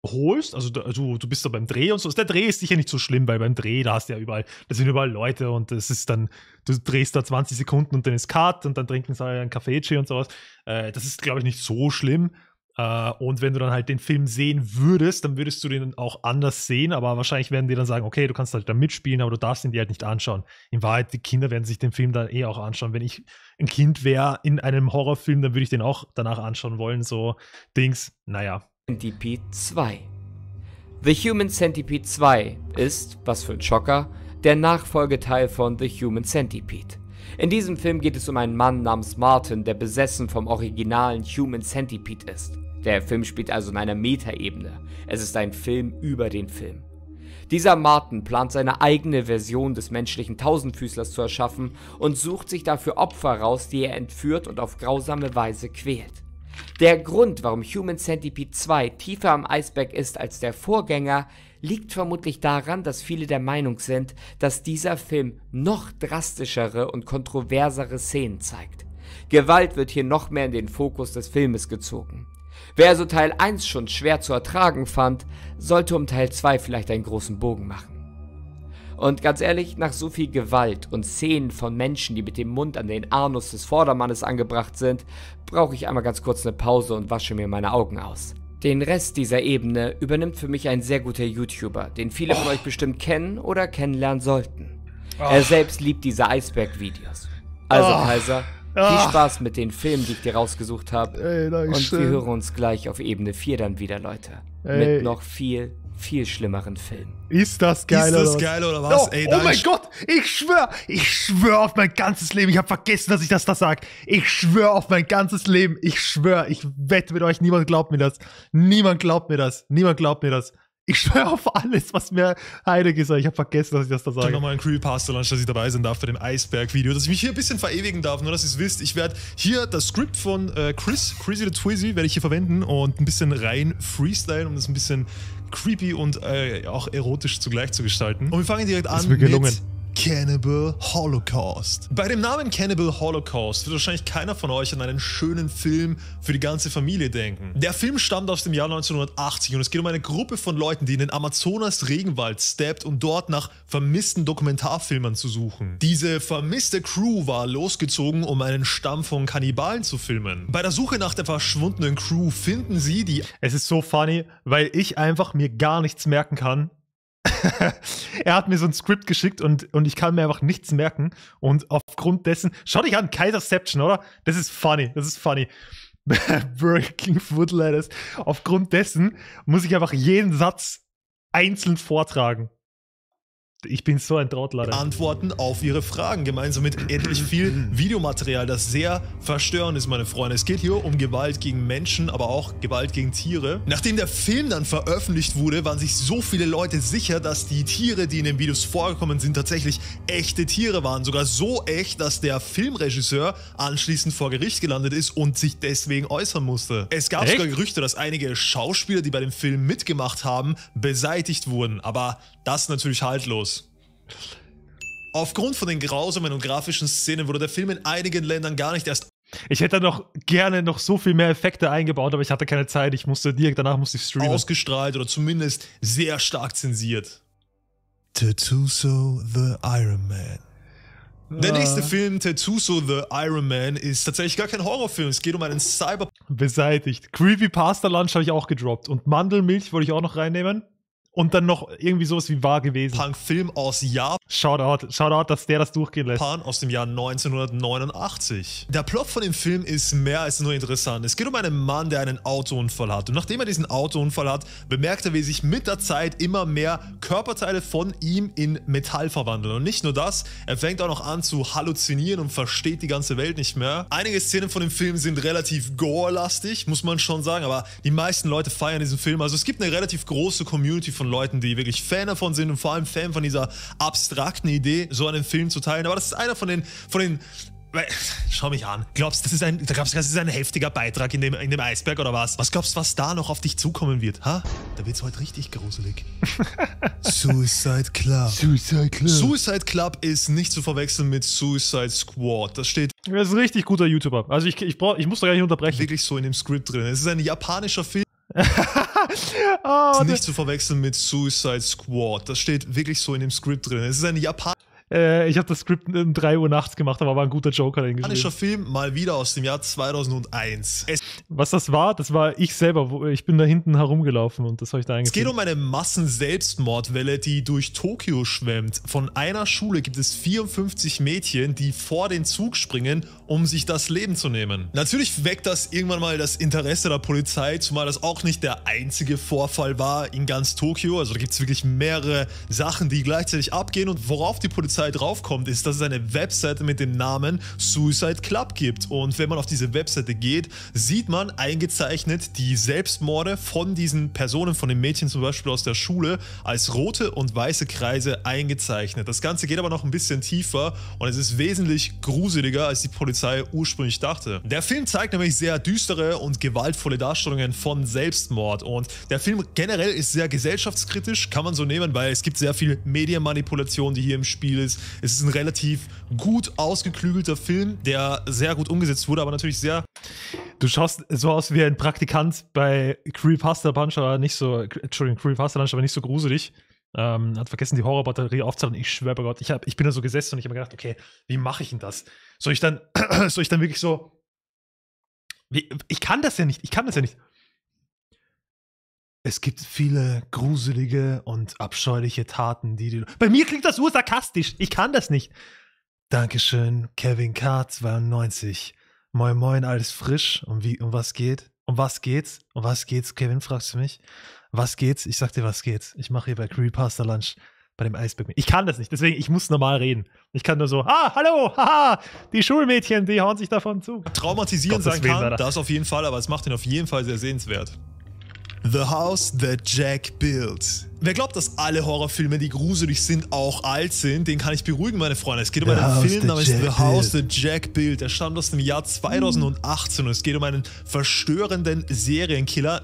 holst, also du, du bist da beim Dreh und so. Der Dreh ist sicher nicht so schlimm, weil beim Dreh, da hast du ja überall, da sind überall Leute und das ist dann, du drehst da 20 Sekunden und dann ist Cut und dann trinken sie einen Kaffee und sowas. Äh, das ist, glaube ich, nicht so schlimm. Äh, und wenn du dann halt den Film sehen würdest, dann würdest du den auch anders sehen, aber wahrscheinlich werden die dann sagen, okay, du kannst halt da mitspielen, aber du darfst ihn dir halt nicht anschauen. In Wahrheit, die Kinder werden sich den Film dann eh auch anschauen. Wenn ich ein Kind wäre in einem Horrorfilm, dann würde ich den auch danach anschauen wollen, so Dings, naja. Centipede 2 The Human Centipede 2 ist, was für ein Schocker, der Nachfolgeteil von The Human Centipede. In diesem Film geht es um einen Mann namens Martin, der besessen vom originalen Human Centipede ist. Der Film spielt also in einer Metaebene. Es ist ein Film über den Film. Dieser Martin plant seine eigene Version des menschlichen Tausendfüßlers zu erschaffen und sucht sich dafür Opfer raus, die er entführt und auf grausame Weise quält. Der Grund, warum Human Centipede 2 tiefer am Eisberg ist als der Vorgänger, liegt vermutlich daran, dass viele der Meinung sind, dass dieser Film noch drastischere und kontroversere Szenen zeigt. Gewalt wird hier noch mehr in den Fokus des Filmes gezogen. Wer also Teil 1 schon schwer zu ertragen fand, sollte um Teil 2 vielleicht einen großen Bogen machen. Und ganz ehrlich, nach so viel Gewalt und Szenen von Menschen, die mit dem Mund an den Anus des Vordermannes angebracht sind, brauche ich einmal ganz kurz eine Pause und wasche mir meine Augen aus. Den Rest dieser Ebene übernimmt für mich ein sehr guter YouTuber, den viele oh. von euch bestimmt kennen oder kennenlernen sollten. Oh. Er selbst liebt diese Eisberg-Videos. Also oh. Kaiser, viel. Spaß mit den Filmen, die ich dir rausgesucht habe. Und wir hören uns gleich auf Ebene 4 dann wieder, Leute. Mit noch viel, viel schlimmeren Filmen. Ist das geil, Ist das oder geil oder was? Oh, Ey, oh mein Gott, ich schwör, ich schwör auf mein ganzes Leben. Ich habe vergessen, dass ich das da sag. Ich schwör auf mein ganzes Leben. Ich schwör, ich wette mit euch, niemand glaubt mir das. Niemand glaubt mir das. Niemand glaubt mir das. Ich schwöre auf alles, was mir Heide gesagt Ich habe vergessen, dass ich das da sage. Ich nochmal ein Creepypasta-Lunch, dass ich dabei sein darf bei dem Eisberg-Video. Dass ich mich hier ein bisschen verewigen darf, nur dass ihr es wisst. Ich werde hier das Skript von äh, Chris, Crazy the Twizzy, werde ich hier verwenden und ein bisschen rein freestylen, um das ein bisschen creepy und äh, auch erotisch zugleich zu gestalten. Und wir fangen direkt an mit Cannibal Holocaust. Bei dem Namen Cannibal Holocaust wird wahrscheinlich keiner von euch an einen schönen Film für die ganze Familie denken. Der Film stammt aus dem Jahr 1980 und es geht um eine Gruppe von Leuten, die in den Amazonas-Regenwald steppt, um dort nach vermissten Dokumentarfilmern zu suchen. Diese vermisste Crew war losgezogen, um einen Stamm von Kannibalen zu filmen. Bei der Suche nach der verschwundenen Crew finden sie die... Es ist so funny, weil ich einfach mir gar nichts merken kann, er hat mir so ein Skript geschickt und, und ich kann mir einfach nichts merken. Und aufgrund dessen, schau dich an, Kaiserception, oder? Das ist funny, das ist funny. Breaking Foot Lettuce. Aufgrund dessen muss ich einfach jeden Satz einzeln vortragen. Ich bin so ein Trottel, Antworten auf ihre Fragen, gemeinsam mit endlich viel Videomaterial, das sehr verstörend ist, meine Freunde. Es geht hier um Gewalt gegen Menschen, aber auch Gewalt gegen Tiere. Nachdem der Film dann veröffentlicht wurde, waren sich so viele Leute sicher, dass die Tiere, die in den Videos vorgekommen sind, tatsächlich echte Tiere waren. Sogar so echt, dass der Filmregisseur anschließend vor Gericht gelandet ist und sich deswegen äußern musste. Es gab echt? sogar Gerüchte, dass einige Schauspieler, die bei dem Film mitgemacht haben, beseitigt wurden. Aber das natürlich haltlos. Aufgrund von den grausamen und grafischen Szenen wurde der Film in einigen Ländern gar nicht erst ich hätte noch gerne noch so viel mehr Effekte eingebaut, aber ich hatte keine Zeit. Ich musste direkt danach musste ich streamen. Ausgestrahlt oder zumindest sehr stark zensiert. Tetuso the Iron Man. Der ah. nächste Film, Tetuso the Iron Man, ist tatsächlich gar kein Horrorfilm. Es geht um einen Cyber... Beseitigt. Creepy Pasta Lunch habe ich auch gedroppt. Und Mandelmilch wollte ich auch noch reinnehmen. Und dann noch irgendwie sowas wie wahr gewesen. Punk-Film aus Japan Shoutout, Shoutout, dass der das durchgehen lässt. aus dem Jahr 1989. Der Plot von dem Film ist mehr als nur interessant. Es geht um einen Mann, der einen Autounfall hat. Und nachdem er diesen Autounfall hat, bemerkt er, wie sich mit der Zeit immer mehr Körperteile von ihm in Metall verwandeln. Und nicht nur das, er fängt auch noch an zu halluzinieren und versteht die ganze Welt nicht mehr. Einige Szenen von dem Film sind relativ gore-lastig, muss man schon sagen, aber die meisten Leute feiern diesen Film. Also es gibt eine relativ große Community von Leuten, die wirklich Fan davon sind und vor allem Fan von dieser abstrakten Idee, so einen Film zu teilen. Aber das ist einer von den, von den Schau mich an. Glaubst du, das ist ein, glaubst, das ist ein heftiger Beitrag in dem, in dem Eisberg oder was? Was glaubst du, was da noch auf dich zukommen wird? Ha? Da wird's heute richtig gruselig. Suicide Club. Suicide Club. Suicide Club ist nicht zu verwechseln mit Suicide Squad. Das steht Das ist ein richtig guter YouTuber. Also ich, ich, brauch, ich muss da gar nicht unterbrechen. wirklich so in dem Skript drin. Es ist ein japanischer Film. Ist und nicht zu verwechseln mit Suicide Squad. Das steht wirklich so in dem Skript drin. Es ist ein japanischer äh, ich habe das Skript um 3 Uhr nachts gemacht, aber war ein guter Joker drin geschrieben. Film, mal wieder aus dem Jahr 2001. Es Was das war, das war ich selber. Wo, ich bin da hinten herumgelaufen und das habe ich da Es geht um eine Massenselbstmordwelle, die durch Tokio schwemmt. Von einer Schule gibt es 54 Mädchen, die vor den Zug springen, um sich das Leben zu nehmen. Natürlich weckt das irgendwann mal das Interesse der Polizei, zumal das auch nicht der einzige Vorfall war in ganz Tokio. Also da gibt es wirklich mehrere Sachen, die gleichzeitig abgehen und worauf die Polizei draufkommt, ist, dass es eine Webseite mit dem Namen Suicide Club gibt. Und wenn man auf diese Webseite geht, sieht man eingezeichnet die Selbstmorde von diesen Personen, von den Mädchen zum Beispiel aus der Schule, als rote und weiße Kreise eingezeichnet. Das Ganze geht aber noch ein bisschen tiefer und es ist wesentlich gruseliger, als die Polizei ursprünglich dachte. Der Film zeigt nämlich sehr düstere und gewaltvolle Darstellungen von Selbstmord und der Film generell ist sehr gesellschaftskritisch, kann man so nehmen, weil es gibt sehr viel Medienmanipulation, die hier im Spiel. Es ist ein relativ gut ausgeklügelter Film, der sehr gut umgesetzt wurde, aber natürlich sehr Du schaust so aus wie ein Praktikant bei Creepypasta Punch, aber nicht so, Entschuldigung, Creepypasta Punch, aber nicht so gruselig. Ähm, hat vergessen, die Horrorbatterie aufzuladen. Ich schwöre bei Gott, ich, hab, ich bin da so gesessen und ich habe mir gedacht, okay, wie mache ich denn das? Soll ich dann, soll ich dann wirklich so. Wie, ich kann das ja nicht, ich kann das ja nicht. Es gibt viele gruselige und abscheuliche Taten, die du. Bei mir klingt das nur sarkastisch. Ich kann das nicht. Dankeschön, Kevin K. 92. Moin, moin, alles frisch. Um, wie, um was geht? Um was geht's? Um was geht's, Kevin, fragst du mich? Was geht's? Ich sag dir, was geht's. Ich mache hier bei Creepypasta Lunch bei dem Eisberg mit. Ich kann das nicht, deswegen, ich muss normal reden. Ich kann nur so, ah, hallo, haha, die Schulmädchen, die hauen sich davon zu. traumatisierend Gottes sein kann. Das auf jeden Fall, aber es macht ihn auf jeden Fall sehr sehenswert. The House That Jack Built. Wer glaubt, dass alle Horrorfilme, die gruselig sind, auch alt sind, den kann ich beruhigen, meine Freunde. Es geht um The einen Film namens Jack The House Built. That Jack Built. Der stammt aus dem Jahr 2018 und es geht um einen verstörenden Serienkiller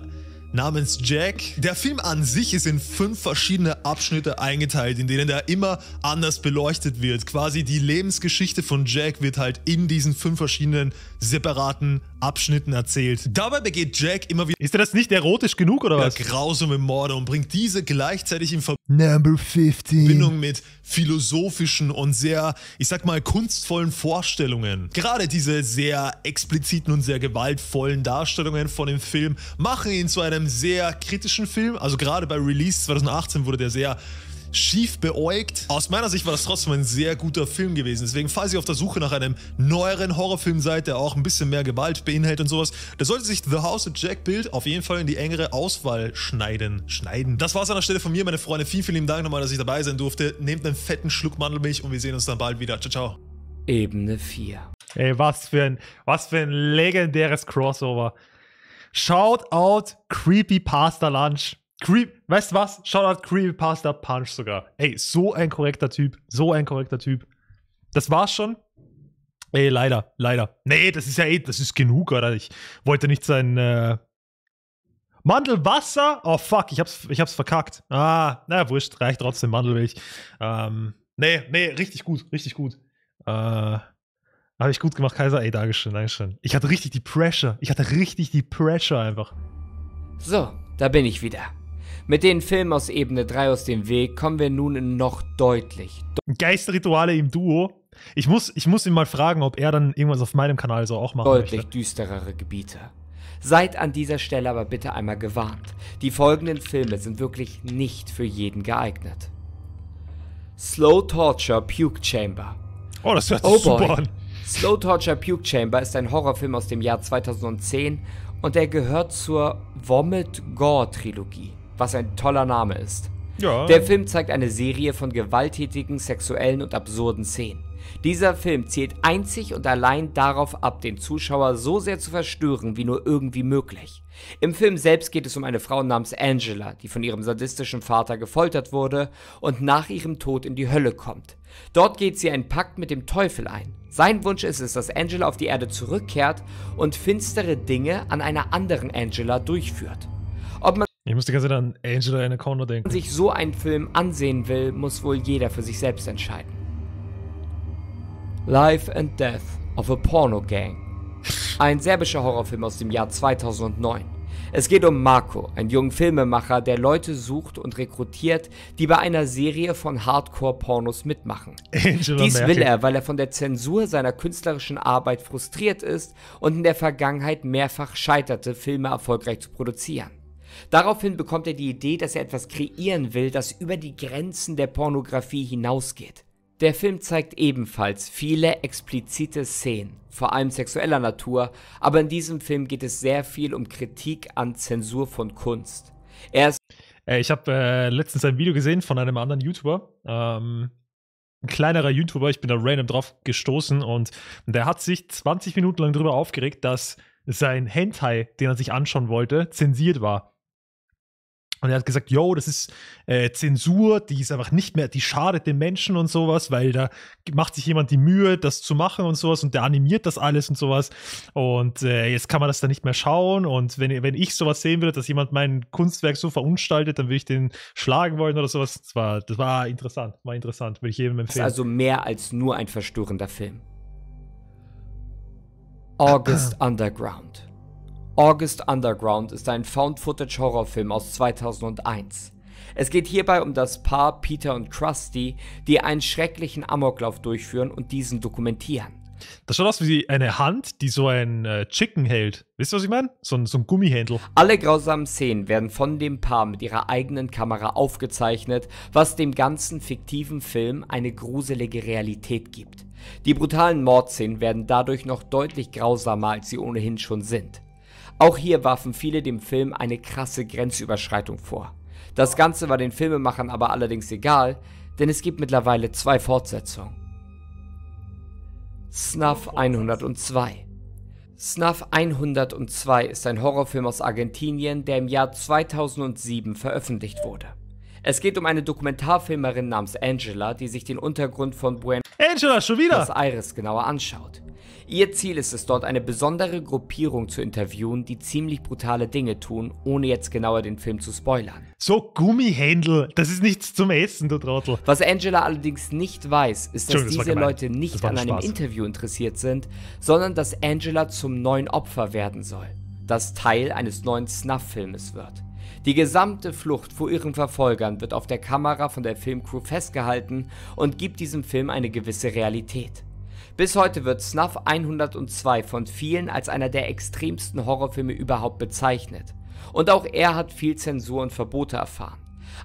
namens Jack. Der Film an sich ist in fünf verschiedene Abschnitte eingeteilt, in denen er immer anders beleuchtet wird. Quasi die Lebensgeschichte von Jack wird halt in diesen fünf verschiedenen separaten Abschnitten erzählt. Dabei begeht Jack immer wieder Ist dir das nicht erotisch genug oder was? grausame Morde und bringt diese gleichzeitig in Number 15. Verbindung mit philosophischen und sehr, ich sag mal, kunstvollen Vorstellungen. Gerade diese sehr expliziten und sehr gewaltvollen Darstellungen von dem Film machen ihn zu einem sehr kritischen Film. Also gerade bei Release 2018 wurde der sehr schief beäugt. Aus meiner Sicht war das trotzdem ein sehr guter Film gewesen. Deswegen, falls ihr auf der Suche nach einem neueren Horrorfilm seid, der auch ein bisschen mehr Gewalt beinhaltet und sowas, da sollte sich The House of Jack Build auf jeden Fall in die engere Auswahl schneiden. Schneiden. Das war's an der Stelle von mir, meine Freunde. Vielen, vielen Dank nochmal, dass ich dabei sein durfte. Nehmt einen fetten Schluck Mandelmilch und wir sehen uns dann bald wieder. Ciao, ciao. Ebene 4. Ey, was für ein, was für ein legendäres Crossover. Shoutout Creepypasta Lunch. Creep, weißt du was? Shoutout Creepypasta Punch sogar. Ey, so ein korrekter Typ. So ein korrekter Typ. Das war's schon. Ey, leider, leider. Nee, das ist ja eh, das ist genug, oder? Ich wollte nicht sein, äh Mandelwasser? Oh fuck, ich hab's, ich hab's verkackt. Ah, naja, wurscht, reicht trotzdem Mandelmilch. Ähm, nee, nee, richtig gut, richtig gut. Äh, habe ich gut gemacht, Kaiser. Ey, Dankeschön, Dankeschön. Ich hatte richtig die Pressure. Ich hatte richtig die Pressure einfach. So, da bin ich wieder. Mit den Filmen aus Ebene 3 aus dem Weg kommen wir nun in noch deutlich, Geisterrituale im Duo. Ich muss, ich muss ihn mal fragen, ob er dann irgendwas auf meinem Kanal so auch machen deutlich möchte. düsterere Gebiete. Seid an dieser Stelle aber bitte einmal gewarnt. Die folgenden Filme sind wirklich nicht für jeden geeignet. Slow Torture Puke Chamber. Oh, das hört sich Oh super boy. an. Slow Torture Puke Chamber ist ein Horrorfilm aus dem Jahr 2010 und er gehört zur Vomit Gore Trilogie, was ein toller Name ist. Ja. Der Film zeigt eine Serie von gewalttätigen, sexuellen und absurden Szenen. Dieser Film zielt einzig und allein darauf ab, den Zuschauer so sehr zu verstören wie nur irgendwie möglich. Im Film selbst geht es um eine Frau namens Angela, die von ihrem sadistischen Vater gefoltert wurde und nach ihrem Tod in die Hölle kommt. Dort geht sie einen Pakt mit dem Teufel ein. Sein Wunsch ist es, dass Angela auf die Erde zurückkehrt und finstere Dinge an einer anderen Angela durchführt. Ob man Ich musste ganz an Angela Anaconda denken. sich so einen Film ansehen will, muss wohl jeder für sich selbst entscheiden. Life and Death of a Porno Gang. Ein serbischer Horrorfilm aus dem Jahr 2009. Es geht um Marco, einen jungen Filmemacher, der Leute sucht und rekrutiert, die bei einer Serie von Hardcore-Pornos mitmachen. Angela Dies Merkel. will er, weil er von der Zensur seiner künstlerischen Arbeit frustriert ist und in der Vergangenheit mehrfach scheiterte, Filme erfolgreich zu produzieren. Daraufhin bekommt er die Idee, dass er etwas kreieren will, das über die Grenzen der Pornografie hinausgeht. Der Film zeigt ebenfalls viele explizite Szenen, vor allem sexueller Natur, aber in diesem Film geht es sehr viel um Kritik an Zensur von Kunst. Er ist Äh, ich habe äh, letztens ein Video gesehen von einem anderen YouTuber. Ähm, ein kleinerer YouTuber, ich bin da random drauf gestoßen und der hat sich 20 Minuten lang darüber aufgeregt, dass sein Hentai, den er sich anschauen wollte, zensiert war. Und er hat gesagt, yo, das ist äh, Zensur, die ist einfach nicht mehr, die schadet den Menschen und sowas, weil da macht sich jemand die Mühe, das zu machen und sowas und der animiert das alles und sowas. Und äh, jetzt kann man das dann nicht mehr schauen. Und wenn, wenn ich sowas sehen würde, dass jemand mein Kunstwerk so verunstaltet, dann würde ich den schlagen wollen oder sowas. Das war, das war interessant, war interessant, würde ich jedem ist empfehlen. also mehr als nur ein verstörender Film. August Underground. August Underground ist ein Found-Footage-Horrorfilm aus 2001. Es geht hierbei um das Paar Peter und Krusty, die einen schrecklichen Amoklauf durchführen und diesen dokumentieren. das schaut aus wie eine Hand, die so ein äh, Chicken hält. Wisst ihr, was ich meine? So, ein- so ein Gummihändel. Alle grausamen Szenen werden von dem Paar mit ihrer eigenen Kamera aufgezeichnet, was dem ganzen fiktiven Film eine gruselige Realität gibt. Die brutalen Mordszenen werden dadurch noch deutlich grausamer, als sie ohnehin schon sind. Auch hier warfen viele dem Film eine krasse Grenzüberschreitung vor. Das Ganze war den Filmemachern aber allerdings egal, denn es gibt mittlerweile zwei Fortsetzungen. Snuff 102 Snuff 102 ist ein Horrorfilm aus Argentinien, der im Jahr 2007 veröffentlicht wurde. Es geht um eine Dokumentarfilmerin namens Angela, die sich den Untergrund von Buenos Angela! Aires genauer anschaut. Ihr Ziel ist es dort, eine besondere Gruppierung zu interviewen, die ziemlich brutale Dinge tun, ohne jetzt genauer den Film zu spoilern. So Gummihändel, das ist nichts zum Essen, du Trottel. Was Angela allerdings nicht weiß, ist, dass diese. Leute nicht an ein einem Spaß. Interview interessiert sind, sondern dass Angela zum neuen Opfer werden soll, das Teil eines neuen Snuff-Filmes wird. Die gesamte Flucht vor ihren Verfolgern wird auf der Kamera von der Filmcrew festgehalten und gibt diesem Film eine gewisse Realität. Bis heute wird Snuff 102 von vielen als einer der extremsten Horrorfilme überhaupt bezeichnet. Und auch er hat viel Zensur und Verbote erfahren.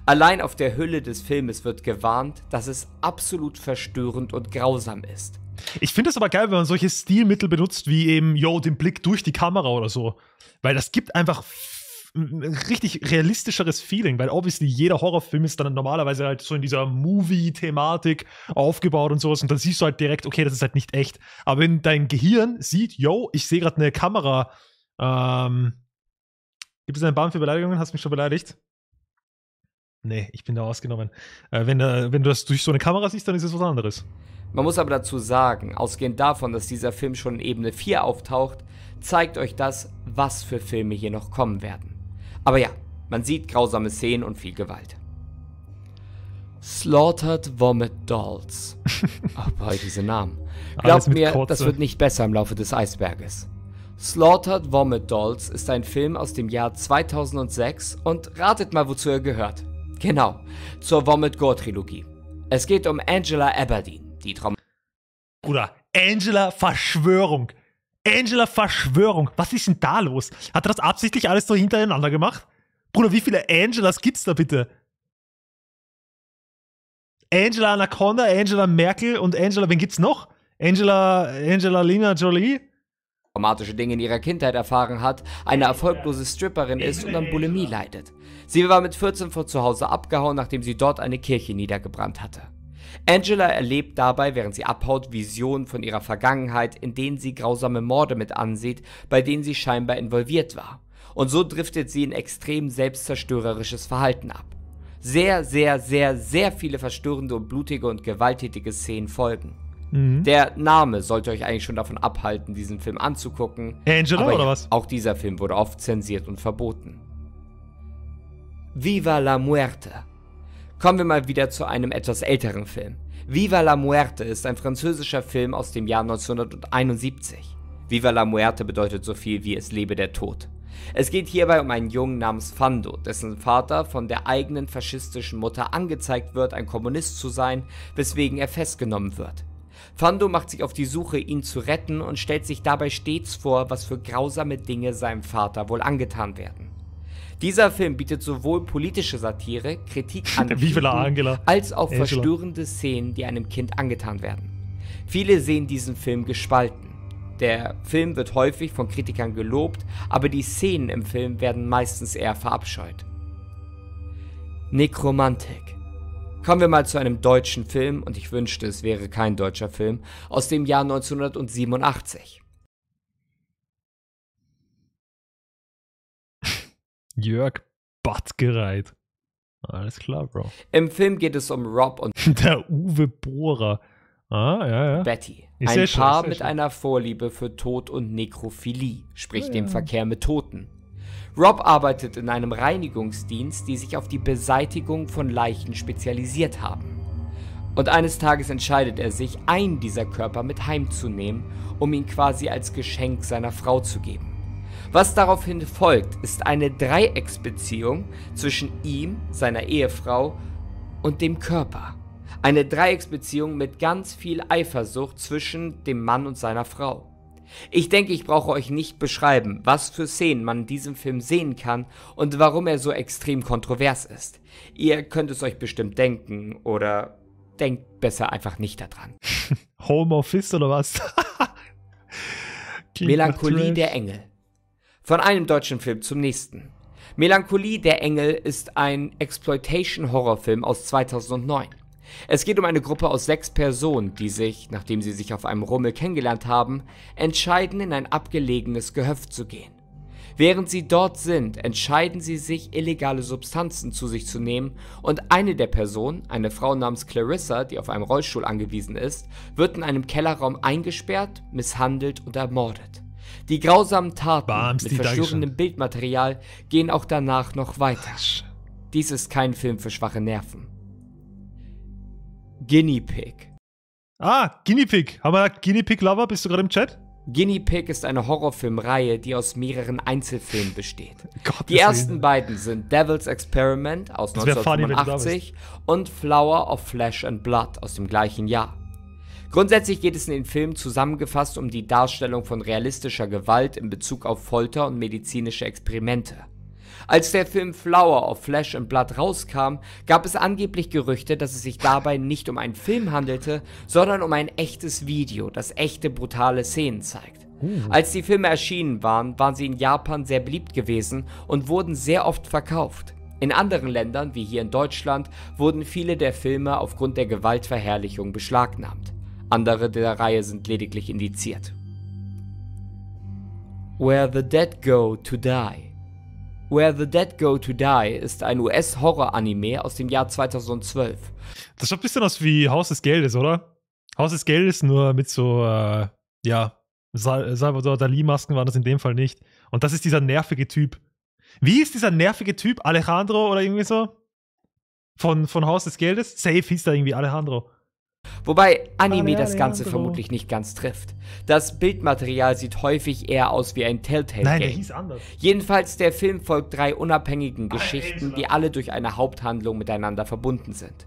Allein auf der Hülle des Filmes wird gewarnt, dass es absolut verstörend und grausam ist. Ich finde es aber geil, wenn man solche Stilmittel benutzt, wie eben, yo, den Blick durch die Kamera oder so. Weil das gibt einfach richtig realistischeres Feeling, weil obviously jeder Horrorfilm ist dann normalerweise halt so in dieser Movie-Thematik aufgebaut und sowas und dann siehst du halt direkt, okay, das ist halt nicht echt. Aber wenn dein Gehirn sieht, yo, ich sehe gerade eine Kamera, ähm, gibt es einen Bahn für Beleidigungen? Hast du mich schon beleidigt? Nee, ich bin da ausgenommen. Äh, wenn, äh, wenn du das durch so eine Kamera siehst, dann ist es was anderes. Man muss aber dazu sagen, ausgehend davon, dass dieser Film schon in Ebene 4 auftaucht, zeigt euch das, was für Filme hier noch kommen werden. Aber ja, man sieht grausame Szenen und viel Gewalt. Slaughtered Vomit Dolls. Oh boy, diese Namen. Glaubt mir, Kotze. das wird nicht besser im Laufe des Eisberges. Slaughtered Vomit Dolls ist ein Film aus dem Jahr 2006 und ratet mal, wozu er gehört. Genau, zur Vomit Gore Trilogie. Es geht um Angela Aberdeen, die Traum Bruder, Angela Verschwörung. Angela Verschwörung. Was ist denn da los? Hat er das absichtlich alles so hintereinander gemacht? Bruder, wie viele Angelas gibt's da bitte? Angela Anaconda, Angela Merkel und Angela, wen gibt's noch? Angela, Angela Lina Jolie? traumatische Dinge in ihrer Kindheit erfahren hat, eine erfolglose Stripperin ist und an Bulimie leidet. Sie war mit 14 von zu Hause abgehauen, nachdem sie dort eine Kirche niedergebrannt hatte. Angela erlebt dabei, während sie abhaut, Visionen von ihrer Vergangenheit, in denen sie grausame Morde mit ansieht, bei denen sie scheinbar involviert war. Und so driftet sie in extrem selbstzerstörerisches Verhalten ab. Sehr, sehr, sehr, sehr viele verstörende und blutige und gewalttätige Szenen folgen. Mhm. Der Name sollte euch eigentlich schon davon abhalten, diesen Film anzugucken. Angela Aber oder was? Auch dieser Film wurde oft zensiert und verboten. Viva la Muerte. Kommen wir mal wieder zu einem etwas älteren Film. Viva la Muerte ist ein französischer Film aus dem Jahr 1971. Viva la Muerte bedeutet so viel wie es lebe der Tod. Es geht hierbei um einen Jungen namens Fando, dessen Vater von der eigenen faschistischen Mutter angezeigt wird, ein Kommunist zu sein, weswegen er festgenommen wird. Fando macht sich auf die Suche, ihn zu retten und stellt sich dabei stets vor, was für grausame Dinge seinem Vater wohl angetan werden. Dieser Film bietet sowohl politische Satire, Kritik an Typen, Angela? als auch Angela. verstörende Szenen, die einem Kind angetan werden. Viele sehen diesen Film gespalten. Der Film wird häufig von Kritikern gelobt, aber die Szenen im Film werden meistens eher verabscheut. Nekromantik. Kommen wir mal zu einem deutschen Film, und ich wünschte, es wäre kein deutscher Film, aus dem Jahr 1987. Jörg Buttgereit. Alles klar, Bro. Im Film geht es um Rob und Der Uwe Bohrer. Ah, ja, ja. Betty. Ich ein schon, Paar seh mit schon. einer Vorliebe für Tod und Nekrophilie, sprich Ja. dem Verkehr mit Toten. Rob arbeitet in einem Reinigungsdienst, die sich auf die Beseitigung von Leichen spezialisiert haben. Und eines Tages entscheidet er sich, einen dieser Körper mit heimzunehmen, um ihn quasi als Geschenk seiner Frau zu geben. Was daraufhin folgt, ist eine Dreiecksbeziehung zwischen ihm, seiner Ehefrau und dem Körper. Eine Dreiecksbeziehung mit ganz viel Eifersucht zwischen dem Mann und seiner Frau. Ich denke, ich brauche euch nicht beschreiben, was für Szenen man in diesem Film sehen kann und warum er so extrem kontrovers ist. Ihr könnt es euch bestimmt denken oder denkt besser einfach nicht daran. Home Office oder was? Melancholie der Engel. Von einem deutschen Film zum nächsten. Melancholie der Engel ist ein Exploitation-Horrorfilm aus 2009. Es geht um eine Gruppe aus sechs Personen, die sich, nachdem sie sich auf einem Rummel kennengelernt haben, entscheiden, in ein abgelegenes Gehöft zu gehen. Während sie dort sind, entscheiden sie sich, illegale Substanzen zu sich zu nehmen und eine der Personen, eine Frau namens Clarissa, die auf einem Rollstuhl angewiesen ist, wird in einem Kellerraum eingesperrt, misshandelt und ermordet. Die grausamen Taten Bams, mit verstörendem Bildmaterial gehen auch danach noch weiter. Dies ist kein Film für schwache Nerven. Guinea Pig. Ah, Guinea Pig. Haben wir Guinea Pig Lover? Bist du gerade im Chat? Guinea Pig ist eine Horrorfilmreihe, die aus mehreren Einzelfilmen besteht. Gottes Die ersten Willen. beiden sind Devil's Experiment aus Das wär funny, 1985 und Flower of Flesh and Blood aus dem gleichen Jahr. Grundsätzlich geht es in den Filmen zusammengefasst um die Darstellung von realistischer Gewalt in Bezug auf Folter und medizinische Experimente. Als der Film Flower of Flesh and Blood rauskam, gab es angeblich Gerüchte, dass es sich dabei nicht um einen Film handelte, sondern um ein echtes Video, das echte brutale Szenen zeigt. Als die Filme erschienen waren, waren sie in Japan sehr beliebt gewesen und wurden sehr oft verkauft. In anderen Ländern, wie hier in Deutschland, wurden viele der Filme aufgrund der Gewaltverherrlichung beschlagnahmt. Andere der Reihe sind lediglich indiziert. Where the Dead Go to Die Where the Dead Go to Die ist ein US-Horror-Anime aus dem Jahr 2012. Das schaut ein bisschen aus wie Haus des Geldes, oder? Haus des Geldes nur mit so, äh, ja, Sal Salvador Dali-Masken waren das in dem Fall nicht. Und das ist dieser nervige Typ. Wie ist dieser nervige Typ? Alejandro oder irgendwie so? Von, von Haus des Geldes? Safe hieß da irgendwie Alejandro. Wobei Anime das Ganze vermutlich nicht ganz trifft. Das Bildmaterial sieht häufig eher aus wie ein Nein, der Telltale-Game. hieß anders. Jedenfalls, der Film folgt drei unabhängigen Geschichten, die alle durch eine Haupthandlung miteinander verbunden sind.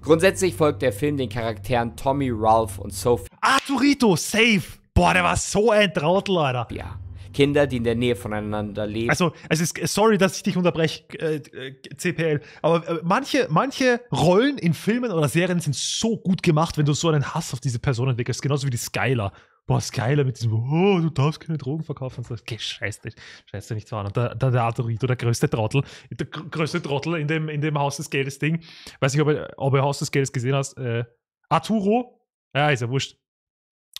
Grundsätzlich folgt der Film den Charakteren Tommy, Ralph und Sophie. Arturito, safe! Boah, der war so ein Trautel, Alter. Ja. Kinder, die in der Nähe voneinander leben. Also, ist, sorry, dass ich dich unterbreche, äh, äh, CPL, aber äh, manche, manche Rollen in Filmen oder Serien sind so gut gemacht, wenn du so einen Hass auf diese Person entwickelst, genauso wie die Skyler. Boah, Skyler mit diesem, oh, du darfst keine Drogen verkaufen und so. Okay, scheiß dich, scheiß dich nicht so an. Und der, der, der Arturito, der größte Trottel, der größte Trottel in dem, in dem Haus des Geldes Ding. Weiß nicht, ob du Haus des Geldes gesehen hast. Äh, Arturo, ja, ist ja wurscht.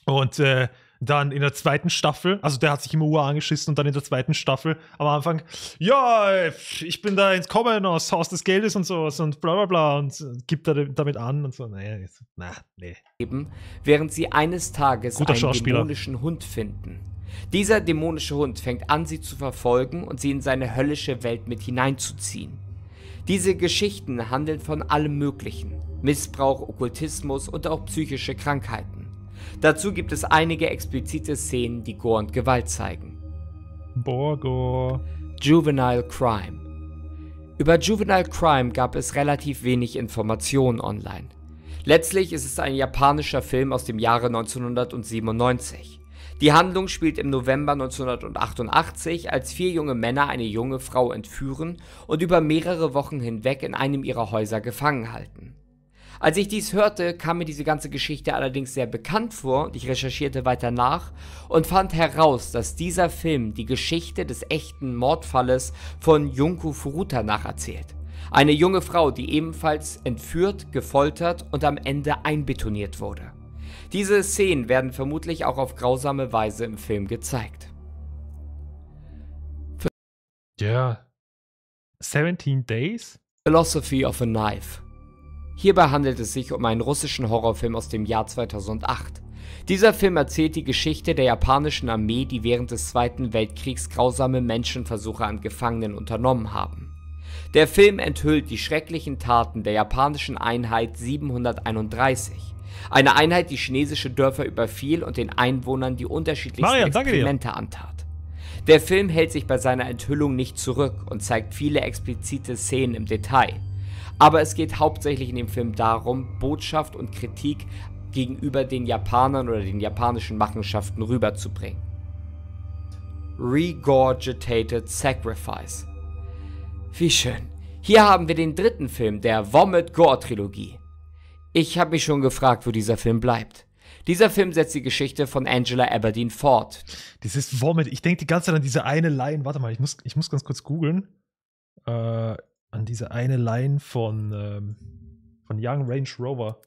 Und äh, dann in der zweiten Staffel, also der hat sich immer Uhr angeschissen und dann in der zweiten Staffel am Anfang, ja, ich bin da ins Kommen aus Haus des Geldes und sowas und bla bla bla und gibt da damit an und so. Nee, na, nee. Während sie eines Tages Guter einen dämonischen Hund finden. Dieser dämonische Hund fängt an, sie zu verfolgen und sie in seine höllische Welt mit hineinzuziehen. Diese Geschichten handeln von allem Möglichen. Missbrauch, Okkultismus und auch psychische Krankheiten. Dazu gibt es einige explizite Szenen, die Gore und Gewalt zeigen. Borgo. Juvenile Crime. Über Juvenile Crime gab es relativ wenig Informationen online. Letztlich ist es ein japanischer Film aus dem Jahre 1997. Die Handlung spielt im November 1988, als vier junge Männer eine junge Frau entführen und über mehrere Wochen hinweg in einem ihrer Häuser gefangen halten. Als ich dies hörte, kam mir diese ganze Geschichte allerdings sehr bekannt vor und ich recherchierte weiter nach und fand heraus, dass dieser Film die Geschichte des echten Mordfalles von Junko Furuta nacherzählt. Eine junge Frau, die ebenfalls entführt, gefoltert und am Ende einbetoniert wurde. Diese Szenen werden vermutlich auch auf grausame Weise im Film gezeigt. Ja. Yeah. 17 Days? Philosophy of a Knife Hierbei handelt es sich um einen russischen Horrorfilm aus dem Jahr 2008. Dieser Film erzählt die Geschichte der japanischen Armee, die während des Zweiten Weltkriegs grausame Menschenversuche an Gefangenen unternommen haben. Der Film enthüllt die schrecklichen Taten der japanischen Einheit 731, eine Einheit, die chinesische Dörfer überfiel und den Einwohnern die unterschiedlichsten Marian, Experimente antat. Der Film hält sich bei seiner Enthüllung nicht zurück und zeigt viele explizite Szenen im Detail. Aber es geht hauptsächlich in dem Film darum, Botschaft und Kritik gegenüber den Japanern oder den japanischen Machenschaften rüberzubringen. Regurgitated Sacrifice. Wie schön. Hier haben wir den dritten Film der Vomit Gore Trilogie. Ich habe mich schon gefragt, wo dieser Film bleibt. Dieser Film setzt die Geschichte von Angela Aberdeen fort. Dieses Vomit, ich denke die ganze Zeit an diese eine Line. Warte mal, ich muss, ich muss ganz kurz googeln. Äh, an diese eine Line von, ähm, von Young Range Rover.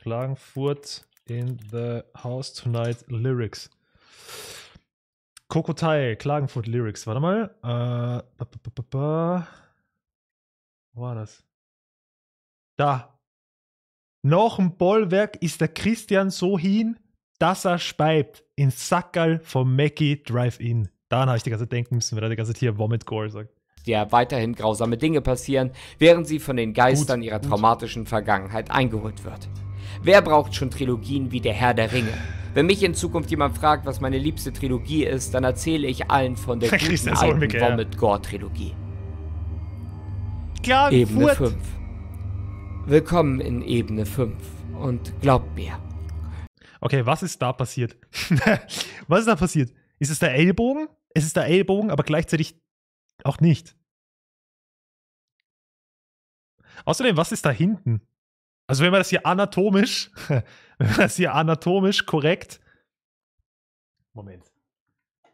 Klagenfurt in the House Tonight Lyrics. Kokotai, Klagenfurt Lyrics. Warte mal. Äh, ba, ba, ba, Wo war das? Da. Noch ein Bollwerk ist der Christian so hin, dass er speibt. In Sackerl vom Mackie Drive-In. Daran habe ich die ganze Zeit denken müssen, wenn er die ganze Zeit hier Vomit Gore sagt der weiterhin grausame Dinge passieren, während sie von den Geistern gut, ihrer traumatischen Vergangenheit eingeholt wird. Wer braucht schon Trilogien wie Der Herr der Ringe? Wenn mich in Zukunft jemand fragt, was meine liebste Trilogie ist, dann erzähle ich allen von der guten alten Vomit Gore Trilogie. Klar, Ebene 5. Willkommen in Ebene 5 und glaubt mir. Okay, was ist da passiert? was ist da passiert? Ist es der Ellbogen? Es ist der Ellbogen, aber gleichzeitig auch nicht. Außerdem, was ist da hinten? Also, wenn man das hier anatomisch, wenn man das hier anatomisch korrekt. Moment.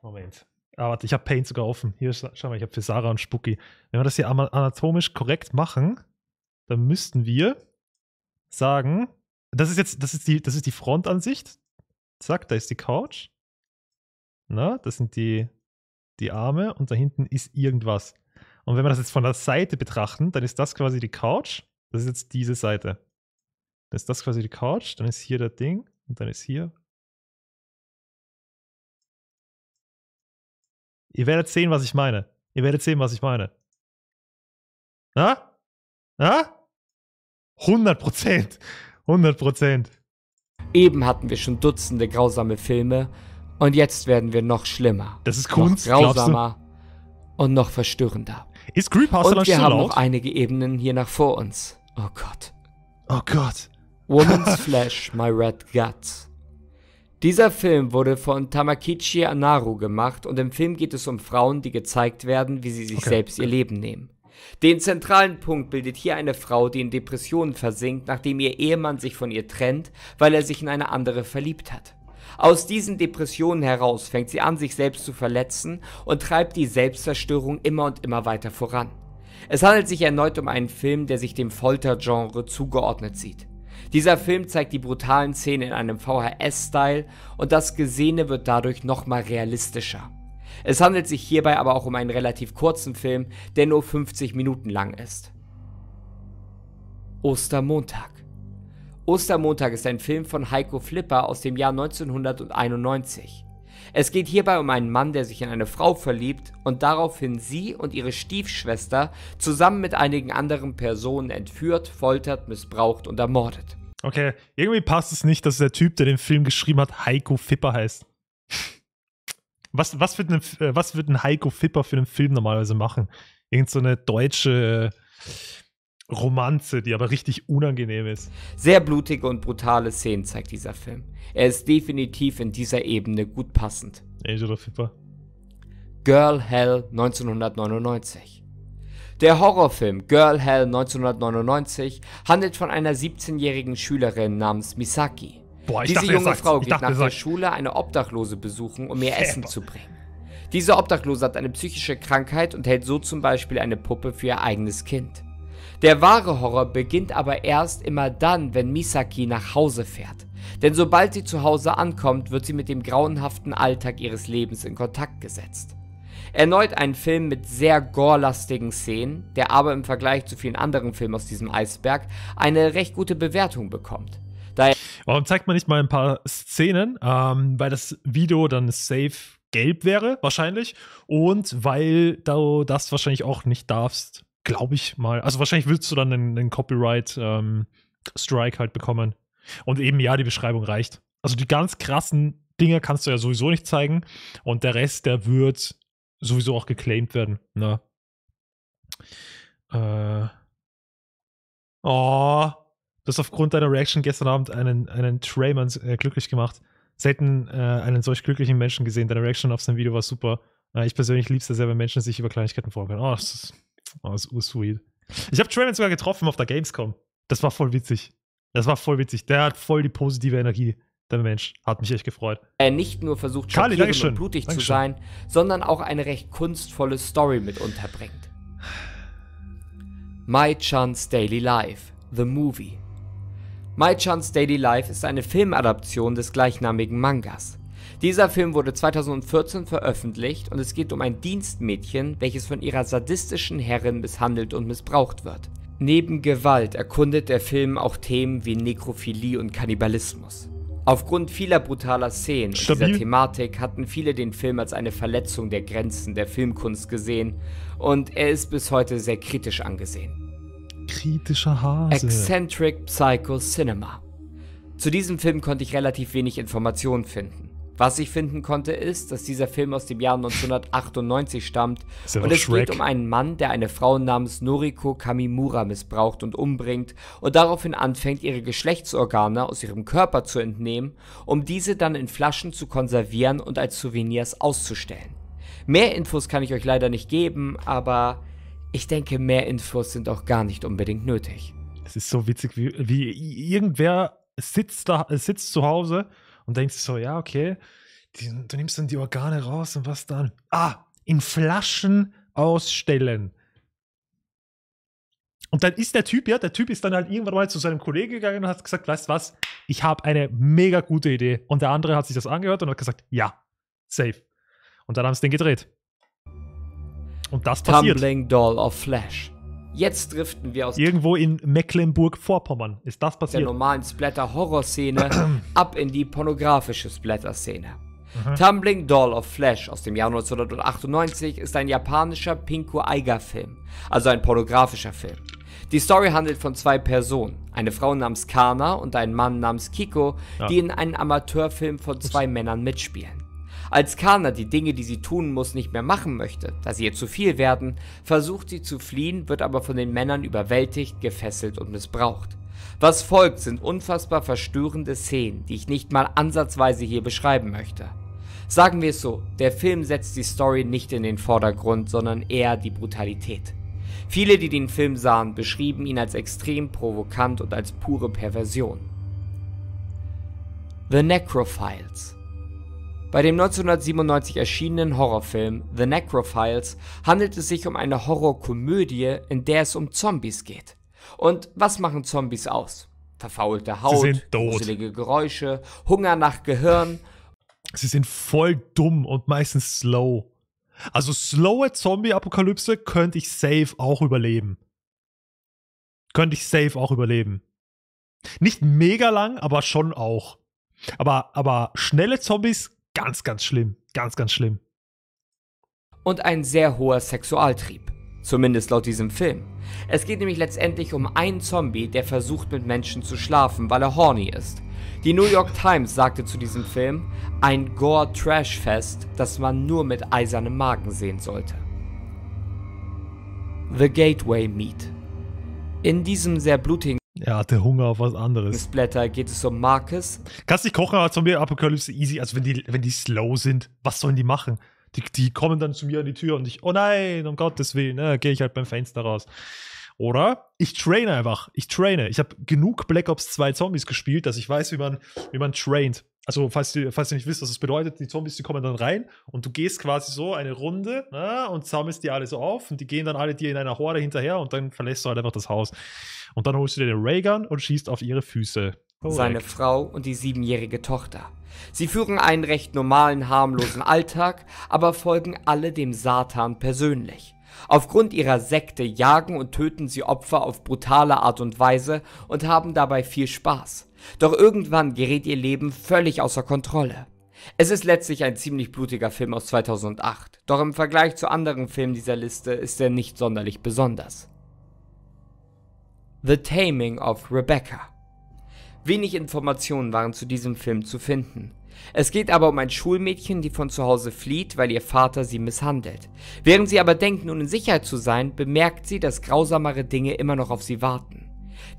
Moment. Ah, warte, ich habe Paint sogar offen. Hier, schau mal, ich habe für Sarah und Spucki. Wenn wir das hier anatomisch korrekt machen, dann müssten wir sagen, das ist jetzt, das ist die, das ist die Frontansicht. Zack, da ist die Couch. Na, das sind die, die Arme und da hinten ist irgendwas. Und wenn wir das jetzt von der Seite betrachten, dann ist das quasi die Couch. Das ist jetzt diese Seite. Dann ist das quasi die Couch, dann ist hier der Ding und dann ist hier. Ihr werdet sehen, was ich meine. Ihr werdet sehen, was ich meine. Na? Na? 100 Prozent. 100 Prozent. Eben hatten wir schon Dutzende grausame Filme und jetzt werden wir noch schlimmer. Das ist Kunst, noch grausamer und noch verstörender. Ist Creephouse Und wir haben laut? noch einige Ebenen hier nach vor uns. Oh Gott. Oh Gott. Woman's Flesh, My Red Guts. Dieser Film wurde von Tamakichi Anaru gemacht und im Film geht es um Frauen, die gezeigt werden, wie sie sich Okay. selbst ihr Leben nehmen. Den zentralen Punkt bildet hier eine Frau, die in Depressionen versinkt, nachdem ihr Ehemann sich von ihr trennt, weil er sich in eine andere verliebt hat. Aus diesen Depressionen heraus fängt sie an, sich selbst zu verletzen und treibt die Selbstzerstörung immer und immer weiter voran. Es handelt sich erneut um einen Film, der sich dem Foltergenre zugeordnet sieht. Dieser Film zeigt die brutalen Szenen in einem VHS-Style und das Gesehene wird dadurch nochmal realistischer. Es handelt sich hierbei aber auch um einen relativ kurzen Film, der nur 50 Minuten lang ist. Ostermontag Ostermontag ist ein Film von Heiko Flipper aus dem Jahr 1991. Es geht hierbei um einen Mann, der sich in eine Frau verliebt und daraufhin sie und ihre Stiefschwester zusammen mit einigen anderen Personen entführt, foltert, missbraucht und ermordet. Okay, irgendwie passt es nicht, dass der Typ, der den Film geschrieben hat, Heiko Fipper heißt. Was, was, wird, ein, äh, was wird ein Heiko Fipper für einen Film normalerweise machen? Irgend so eine deutsche Romanze, die aber richtig unangenehm ist. Sehr blutige und brutale Szenen zeigt dieser Film. Er ist definitiv in dieser Ebene gut passend. Angela Fipper. Girl Hell 1999. Der Horrorfilm Girl Hell 1999 handelt von einer 17-jährigen Schülerin namens Misaki. Boah, ich Diese dachte, junge. Frau geht dachte, nach er der Schule eine Obdachlose besuchen, um ihr Fepper. Essen zu bringen. Diese Obdachlose hat eine psychische Krankheit und hält so zum Beispiel eine Puppe für ihr eigenes Kind. Der wahre Horror beginnt aber erst immer dann, wenn Misaki nach Hause fährt. Denn sobald sie zu Hause ankommt, wird sie mit dem grauenhaften Alltag ihres Lebens in Kontakt gesetzt. Erneut ein Film mit sehr gorelastigen Szenen, der aber im Vergleich zu vielen anderen Filmen aus diesem Eisberg eine recht gute Bewertung bekommt. Da er Warum zeigt man nicht mal ein paar Szenen? Ähm, weil das Video dann safe gelb wäre, wahrscheinlich. Und weil du das wahrscheinlich auch nicht darfst, glaube ich mal. Also wahrscheinlich willst du dann einen, einen Copyright-Strike halt bekommen. Und eben, ja, die Beschreibung reicht. Also die ganz krassen Dinge kannst du ja sowieso nicht zeigen. Und der Rest, der wird sowieso auch geclaimed werden. Ne? Äh. Oh. Du hast aufgrund deiner Reaction gestern Abend einen, einen Trayman äh, glücklich gemacht. Selten äh, einen solch glücklichen Menschen gesehen. Deine Reaction auf sein Video war super. Äh, ich persönlich liebe es sehr, wenn Menschen sich über Kleinigkeiten freuen können. Oh, das ist, oh, ist ursweet. Ich habe Trayman sogar getroffen auf der Gamescom. Das war voll witzig. Das war voll witzig. Der hat voll die positive Energie. Der Mensch. Hat mich echt gefreut. er nicht nur versucht, Kali, schockierend und blutig zu Dankeschön. sein, sondern auch eine recht kunstvolle Story mit unterbringt. My Chance Daily Life, The Movie. My Chance Daily Life ist eine Filmadaption des gleichnamigen Mangas. Dieser Film wurde 2014 veröffentlicht und es geht um ein Dienstmädchen, welches von ihrer sadistischen Herrin misshandelt und missbraucht wird. Neben Gewalt erkundet der Film auch Themen wie Nekrophilie und Kannibalismus. Aufgrund vieler brutaler Szenen und dieser Thematik hatten viele den Film als eine Verletzung der Grenzen der Filmkunst gesehen und er ist bis heute sehr kritisch angesehen. Kritischer Hase. Eccentric Psycho Cinema. Zu diesem Film konnte ich relativ wenig Informationen finden. Was ich finden konnte ist, dass dieser Film aus dem Jahr 1998 stammt ja und es Shrek. geht um einen Mann, der eine Frau namens Noriko Kamimura missbraucht und umbringt und daraufhin anfängt, ihre Geschlechtsorgane aus ihrem Körper zu entnehmen, um diese dann in Flaschen zu konservieren und als Souvenirs auszustellen. Mehr Infos kann ich euch leider nicht geben, aber ich denke, mehr Infos sind auch gar nicht unbedingt nötig. Es ist so witzig, wie, wie irgendwer sitzt, da, sitzt zu Hause und denkt sich so, ja, okay, die, du nimmst dann die Organe raus und was dann? Ah, in Flaschen ausstellen. Und dann ist der Typ, ja, der Typ ist dann halt irgendwann mal zu seinem Kollegen gegangen und hat gesagt, weißt du was, ich habe eine mega gute Idee. Und der andere hat sich das angehört und hat gesagt, ja, safe. Und dann haben sie den gedreht. Und das passiert. Tumbling Doll of Flesh. Jetzt driften wir aus Irgendwo in Mecklenburg-Vorpommern ist das der passiert. normalen Splatter-Horror-Szene ab in die pornografische Splatter-Szene. Tumbling Doll of Flesh aus dem Jahr 1998 ist ein japanischer Pinku Eiga-Film, also ein pornografischer Film. Die Story handelt von zwei Personen, eine Frau namens Kana und ein Mann namens Kiko, Ja. die in einem Amateurfilm von zwei Männern mitspielen. Als Kana die Dinge, die sie tun muss, nicht mehr machen möchte, da sie ihr zu viel werden, versucht sie zu fliehen, wird aber von den Männern überwältigt, gefesselt und missbraucht. Was folgt, sind unfassbar verstörende Szenen, die ich nicht mal ansatzweise hier beschreiben möchte. Sagen wir es so, der Film setzt die Story nicht in den Vordergrund, sondern eher die Brutalität. Viele, die den Film sahen, beschrieben ihn als extrem provokant und als pure Perversion. The Necrophiles Bei dem 1997 erschienenen Horrorfilm The Necrophiles handelt es sich um eine Horrorkomödie, in der es um Zombies geht. Und was machen Zombies aus? Verfaulte Haut, gruselige Geräusche, Hunger nach Gehirn Sie sind voll dumm und meistens slow. Also slowe Zombie-Apokalypse könnte ich safe auch überleben. Könnte ich safe auch überleben. Nicht mega lang, aber schon auch. Aber, aber schnelle Zombies, ganz, ganz schlimm. Ganz, ganz schlimm. und ein sehr hoher Sexualtrieb. Zumindest laut diesem Film. Es geht nämlich letztendlich um einen Zombie, der versucht mit Menschen zu schlafen, weil er horny ist. Die New York Times sagte zu diesem Film, ein Gore-Trash-Fest, das man nur mit eisernem Magen sehen sollte. The Gateway Meat. In diesem sehr blutigen Er hatte Hunger auf was anderes. Splatter geht es um Marcus, Kannst nicht kochen, aber Zombie-Apokalypse easy. Also wenn die, wenn die slow sind, was sollen die machen? Die, die kommen dann zu mir an die Tür und ich, oh nein, um Gottes Willen, ne, gehe ich halt beim Fenster raus. Oder ich traine einfach. Ich traine. Ich habe genug Black Ops 2 Zombies gespielt, dass ich weiß, wie man, wie man traint. Also, falls ihr, falls ihr nicht wisst, was das bedeutet, die Zombies, die kommen dann rein und du gehst quasi so eine Runde ne, und sammelst die alle so auf und die gehen dann alle dir in einer Horde hinterher und dann verlässt du halt einfach das Haus. Und dann holst du dir den Raygun und schießt auf ihre Füße. seine Frau und die siebenjährige Tochter. Sie führen einen recht normalen, harmlosen Alltag, aber folgen alle dem Satan persönlich. Aufgrund ihrer Sekte jagen und töten sie Opfer auf brutale Art und Weise und haben dabei viel Spaß. Doch irgendwann gerät ihr Leben völlig außer Kontrolle. Es ist letztlich ein ziemlich blutiger Film aus 2008, doch im Vergleich zu anderen Filmen dieser Liste ist er nicht sonderlich besonders. The Taming of Rebecca Wenig Informationen waren zu diesem Film zu finden. Es geht aber um ein Schulmädchen, die von zu Hause flieht, weil ihr Vater sie misshandelt. Während sie aber denkt, nun in Sicherheit zu sein, bemerkt sie, dass grausamere Dinge immer noch auf sie warten.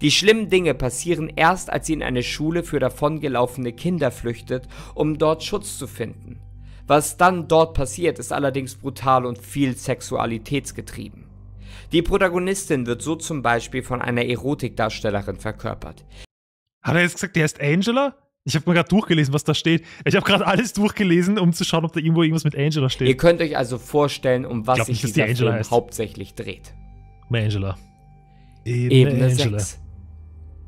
Die schlimmen Dinge passieren erst, als sie in eine Schule für davongelaufene Kinder flüchtet, um dort Schutz zu finden. Was dann dort passiert, ist allerdings brutal und viel sexualitätsgetrieben. Die Protagonistin wird so zum Beispiel von einer Erotikdarstellerin verkörpert. Hat er jetzt gesagt, der heißt Angela? Ich habe mir gerade durchgelesen, was da steht. Ich habe gerade alles durchgelesen, um zu schauen, ob da irgendwo irgendwas mit Angela Ihr steht. könnt euch also vorstellen, um was sich die dieser Angela Film heißt. hauptsächlich dreht. Angela. Ebene 6.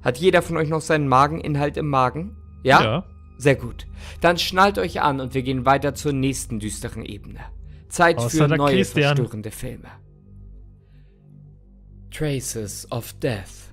Hat jeder von euch noch seinen Mageninhalt im Magen? Ja? Ja. Sehr gut. Dann schnallt euch an und wir gehen weiter zur nächsten düsteren Ebene. Zeit Außer für neue Christian. verstörende Filme. Traces of Death.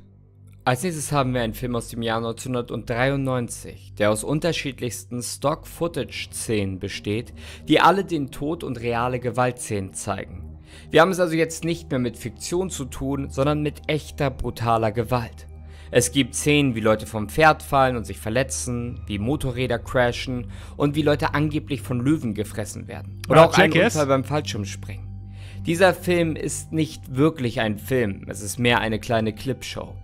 Als nächstes haben wir einen Film aus dem Jahr 1993, der aus unterschiedlichsten Stock-Footage-Szenen besteht, die alle den Tod und reale Gewaltszenen zeigen. Wir haben es also jetzt nicht mehr mit Fiktion zu tun, sondern mit echter brutaler Gewalt. Es gibt Szenen, wie Leute vom Pferd fallen und sich verletzen, wie Motorräder crashen und wie Leute angeblich von Löwen gefressen werden. Oder Ah, auch ein? Unfall beim Fallschirmspringen. Dieser Film ist nicht wirklich ein Film, es ist mehr eine kleine Clipshow.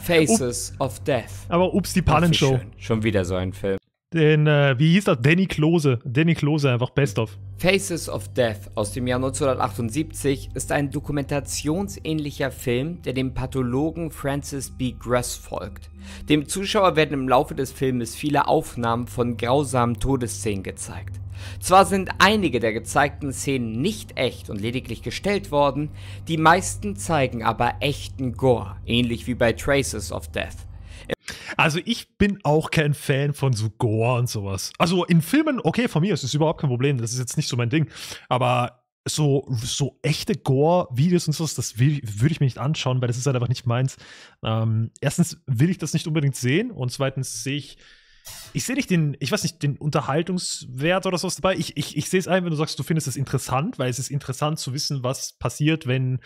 Faces of Death. Aber ups, die Pannenshow. Schon wieder so ein Film. Den, äh, wie hieß das? Danny Klose. Danny Klose, einfach Best of. Faces of Death aus dem Jahr 1978 ist ein dokumentationsähnlicher Film, der dem Pathologen Francis B. Gress folgt. Dem Zuschauer werden im Laufe des Filmes viele Aufnahmen von grausamen Todesszenen gezeigt. Zwar sind einige der gezeigten Szenen nicht echt und lediglich gestellt worden, die meisten zeigen aber echten Gore, ähnlich wie bei Traces of Death. Also ich bin auch kein Fan von so Gore und sowas. Also in Filmen, okay, von mir ist es überhaupt kein Problem. Das ist jetzt nicht so mein Ding. Aber so, so echte Gore-Videos und sowas, das würde ich mir nicht anschauen, weil das ist halt einfach nicht meins. Ähm, erstens will ich das nicht unbedingt sehen und zweitens sehe ich, ich sehe nicht den, ich weiß nicht, den Unterhaltungswert oder sowas dabei. Ich, ich, ich sehe es ein, wenn du sagst, du findest es interessant, weil es ist interessant zu wissen, was passiert, wenn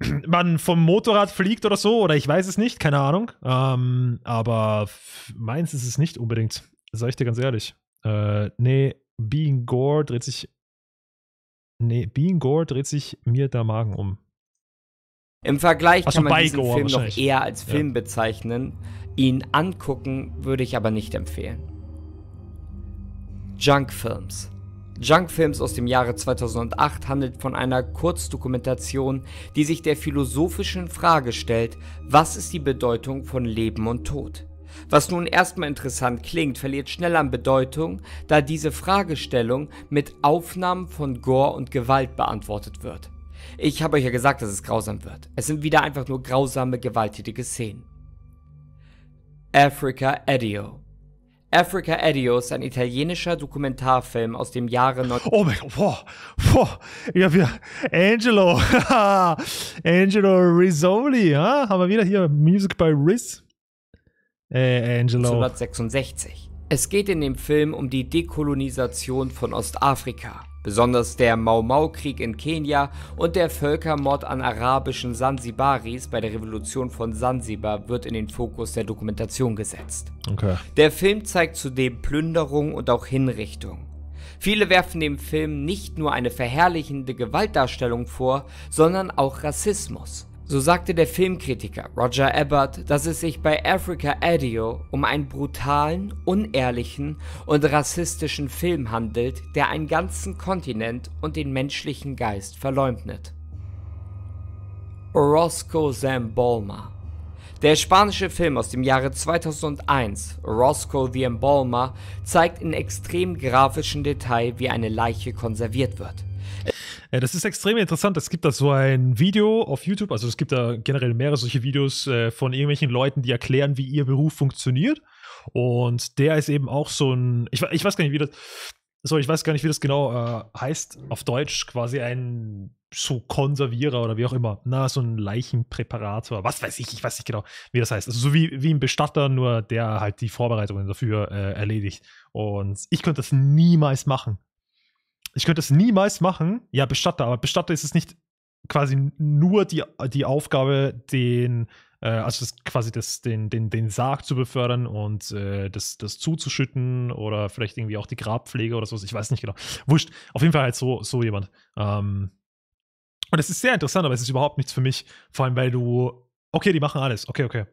man vom Motorrad fliegt oder so, oder ich weiß es nicht, keine Ahnung. Ähm, aber meins ist es nicht unbedingt. Sag ich dir ganz ehrlich. Äh, nee, Being Gore dreht sich. Nee, Being Gore dreht sich mir der Magen um. Im Vergleich Also kann man diesen Gore Film noch eher als Ja. Film bezeichnen. Ihn angucken würde ich aber nicht empfehlen. Junk Films. Junk Films aus dem Jahre 2008 handelt von einer Kurzdokumentation, die sich der philosophischen Frage stellt, was ist die Bedeutung von Leben und Tod? Was nun erstmal interessant klingt, verliert schnell an Bedeutung, da diese Fragestellung mit Aufnahmen von Gore und Gewalt beantwortet wird. Ich habe euch ja gesagt, dass es grausam wird. Es sind wieder einfach nur grausame, gewalttätige Szenen. Africa Edio. Africa Edio ist ein italienischer Dokumentarfilm aus dem Jahre 19 Oh mein Gott, boah, boah, ja, wir, Angelo, Angelo Rizzoli, ja? haben wir wieder hier Music by Riz? Äh, Angelo. 1966. Es geht in dem Film um die Dekolonisation von Ostafrika, besonders der Mau-Mau-Krieg in Kenia und der Völkermord an arabischen Sansibaris bei der Revolution von Sansibar wird in den Fokus der Dokumentation gesetzt. Okay. Der Film zeigt zudem Plünderung und auch Hinrichtung. Viele werfen dem Film nicht nur eine verherrlichende Gewaltdarstellung vor, sondern auch Rassismus. So sagte der Filmkritiker Roger Ebert, dass es sich bei Africa Edio um einen brutalen, unehrlichen und rassistischen Film handelt, der einen ganzen Kontinent und den menschlichen Geist verleumdet. Orozco Zambolma der spanische Film aus dem Jahre 2001, Roscoe the Embalmer, zeigt in extrem grafischem Detail, wie eine Leiche konserviert wird. Ja, das ist extrem interessant. Es gibt da so ein Video auf YouTube, also es gibt da generell mehrere solche Videos äh, von irgendwelchen Leuten, die erklären, wie ihr Beruf funktioniert. Und der ist eben auch so ein, ich, ich weiß gar nicht, wie das, so, ich weiß gar nicht, wie das genau äh, heißt, auf Deutsch quasi ein so Konservierer oder wie auch immer. Na, so ein Leichenpräparator, was weiß ich, ich weiß nicht genau, wie das heißt. Also so wie, wie ein Bestatter, nur der halt die Vorbereitungen dafür äh, erledigt. Und ich könnte das niemals machen. Ich könnte das niemals machen. Ja, Bestatter, aber Bestatter ist es nicht quasi nur die, die Aufgabe, den, äh, also das, quasi das, den, den, den Sarg zu befördern und äh, das, das zuzuschütten oder vielleicht irgendwie auch die Grabpflege oder sowas. Ich weiß nicht genau. Wurscht. Auf jeden Fall halt so, so jemand. Ähm, und es ist sehr interessant, aber es ist überhaupt nichts für mich. Vor allem, weil du, okay, die machen alles. Okay, okay.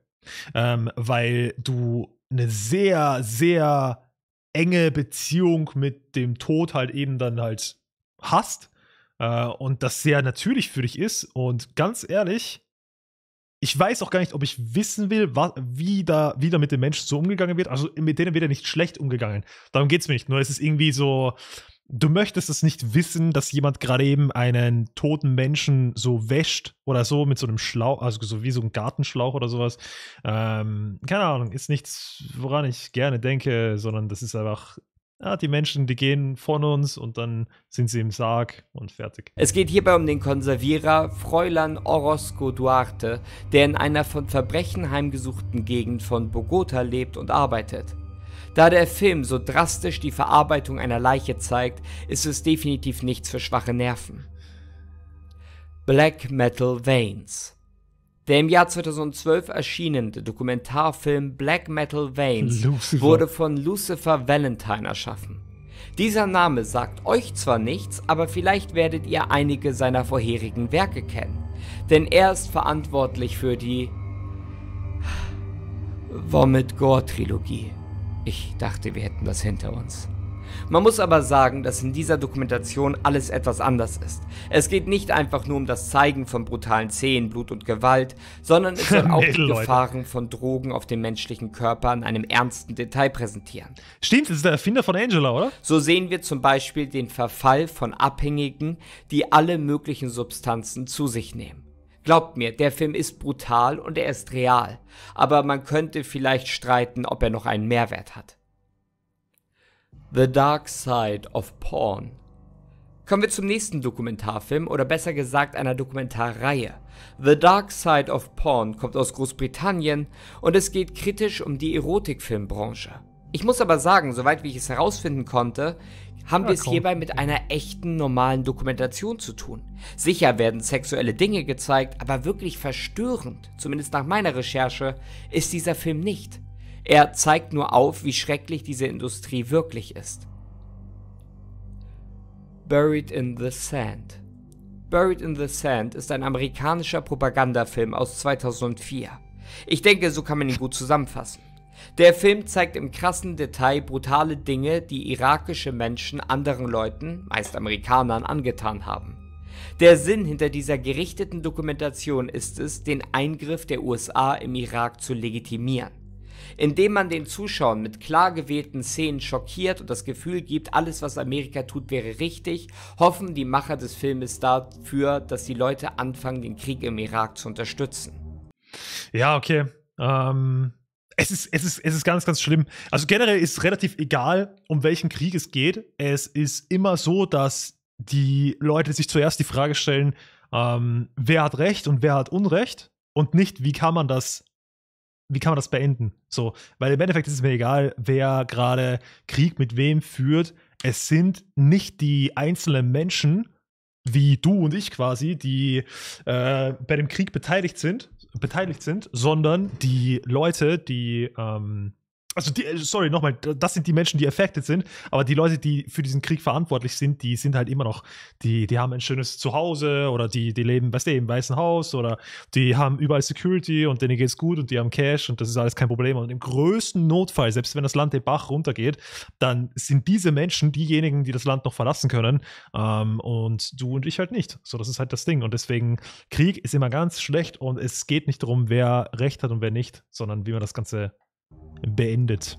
Ähm, weil du eine sehr, sehr enge Beziehung mit dem Tod halt eben dann halt hast äh, und das sehr natürlich für dich ist. Und ganz ehrlich, ich weiß auch gar nicht, ob ich wissen will, wa- wie da, wie da mit den Menschen so umgegangen wird. Also mit denen wird ja nicht schlecht umgegangen. Darum geht es mir nicht. Nur es ist irgendwie so, du möchtest es nicht wissen, dass jemand gerade eben einen toten Menschen so wäscht oder so mit so einem Schlauch, also so wie so ein Gartenschlauch oder sowas. Ähm, keine Ahnung, ist nichts, woran ich gerne denke, sondern das ist einfach, ja, die Menschen, die gehen von uns und dann sind sie im Sarg und fertig. Es geht hierbei um den Konservierer Fräulein Orozco Duarte, der in einer von Verbrechen heimgesuchten Gegend von Bogota lebt und arbeitet. Da der Film so drastisch die Verarbeitung einer Leiche zeigt, ist es definitiv nichts für schwache Nerven. Black Metal Veins Der im Jahr 2012 erschienene Dokumentarfilm Black Metal Veins Lucifer. wurde von Lucifer Valentine erschaffen. Dieser Name sagt euch zwar nichts, aber vielleicht werdet ihr einige seiner vorherigen Werke kennen. Denn er ist verantwortlich für die Vomit Gore Trilogie. Ich dachte, wir hätten das hinter uns. Man muss aber sagen, dass in dieser Dokumentation alles etwas anders ist. Es geht nicht einfach nur um das Zeigen von brutalen Szenen, Blut und Gewalt, sondern es soll auch die Mädel, Leute. Gefahren von Drogen auf dem menschlichen Körper in einem ernsten Detail präsentieren. Stimmt, das ist der Erfinder von Angela, oder? So sehen wir zum Beispiel den Verfall von Abhängigen, die alle möglichen Substanzen zu sich nehmen. Glaubt mir, der Film ist brutal und er ist real, aber man könnte vielleicht streiten, ob er noch einen Mehrwert hat. The Dark Side of Porn. Kommen wir zum nächsten Dokumentarfilm oder besser gesagt einer Dokumentarreihe. The Dark Side of Porn kommt aus Großbritannien und es geht kritisch um die Erotikfilmbranche. Ich muss aber sagen, soweit wie ich es herausfinden konnte, haben Ja, wir es komm. hierbei mit einer echten normalen Dokumentation zu tun. Sicher werden sexuelle Dinge gezeigt, aber wirklich verstörend, zumindest nach meiner Recherche, ist dieser Film nicht. Er zeigt nur auf, wie schrecklich diese Industrie wirklich ist. Buried in the Sand. Buried in the Sand ist ein amerikanischer Propagandafilm aus 2004. Ich denke, so kann man ihn gut zusammenfassen. Der Film zeigt im krassen Detail brutale Dinge, die irakische Menschen anderen Leuten, meist Amerikanern, angetan haben. Der Sinn hinter dieser gerichteten Dokumentation ist es, den Eingriff der USA im Irak zu legitimieren. Indem man den Zuschauern mit klar gewählten Szenen schockiert und das Gefühl gibt, alles was Amerika tut wäre richtig, hoffen die Macher des Filmes dafür, dass die Leute anfangen, den Krieg im Irak zu unterstützen. Ja, okay. Ähm, es ist, es, ist, es ist ganz, ganz schlimm. Also generell ist relativ egal, um welchen Krieg es geht. Es ist immer so, dass die Leute sich zuerst die Frage stellen, ähm, wer hat Recht und wer hat Unrecht und nicht, wie kann man das, wie kann man das beenden? So, weil im Endeffekt ist es mir egal, wer gerade Krieg mit wem führt. Es sind nicht die einzelnen Menschen, wie du und ich quasi, die äh, bei dem Krieg beteiligt sind, beteiligt sind, sondern die Leute, die ähm, also die, sorry, nochmal, das sind die Menschen, die affected sind, aber die Leute, die für diesen Krieg verantwortlich sind, die sind halt immer noch, die, die haben ein schönes Zuhause oder die, die leben, weißt du, im Weißen Haus oder die haben überall Security und denen geht's gut und die haben Cash und das ist alles kein Problem. Und im größten Notfall, selbst wenn das Land den Bach runtergeht, dann sind diese Menschen diejenigen, die das Land noch verlassen können ähm, und du und ich halt nicht. So, das ist halt das Ding. Und deswegen, Krieg ist immer ganz schlecht und es geht nicht darum, wer Recht hat und wer nicht, sondern wie man das Ganze beendet.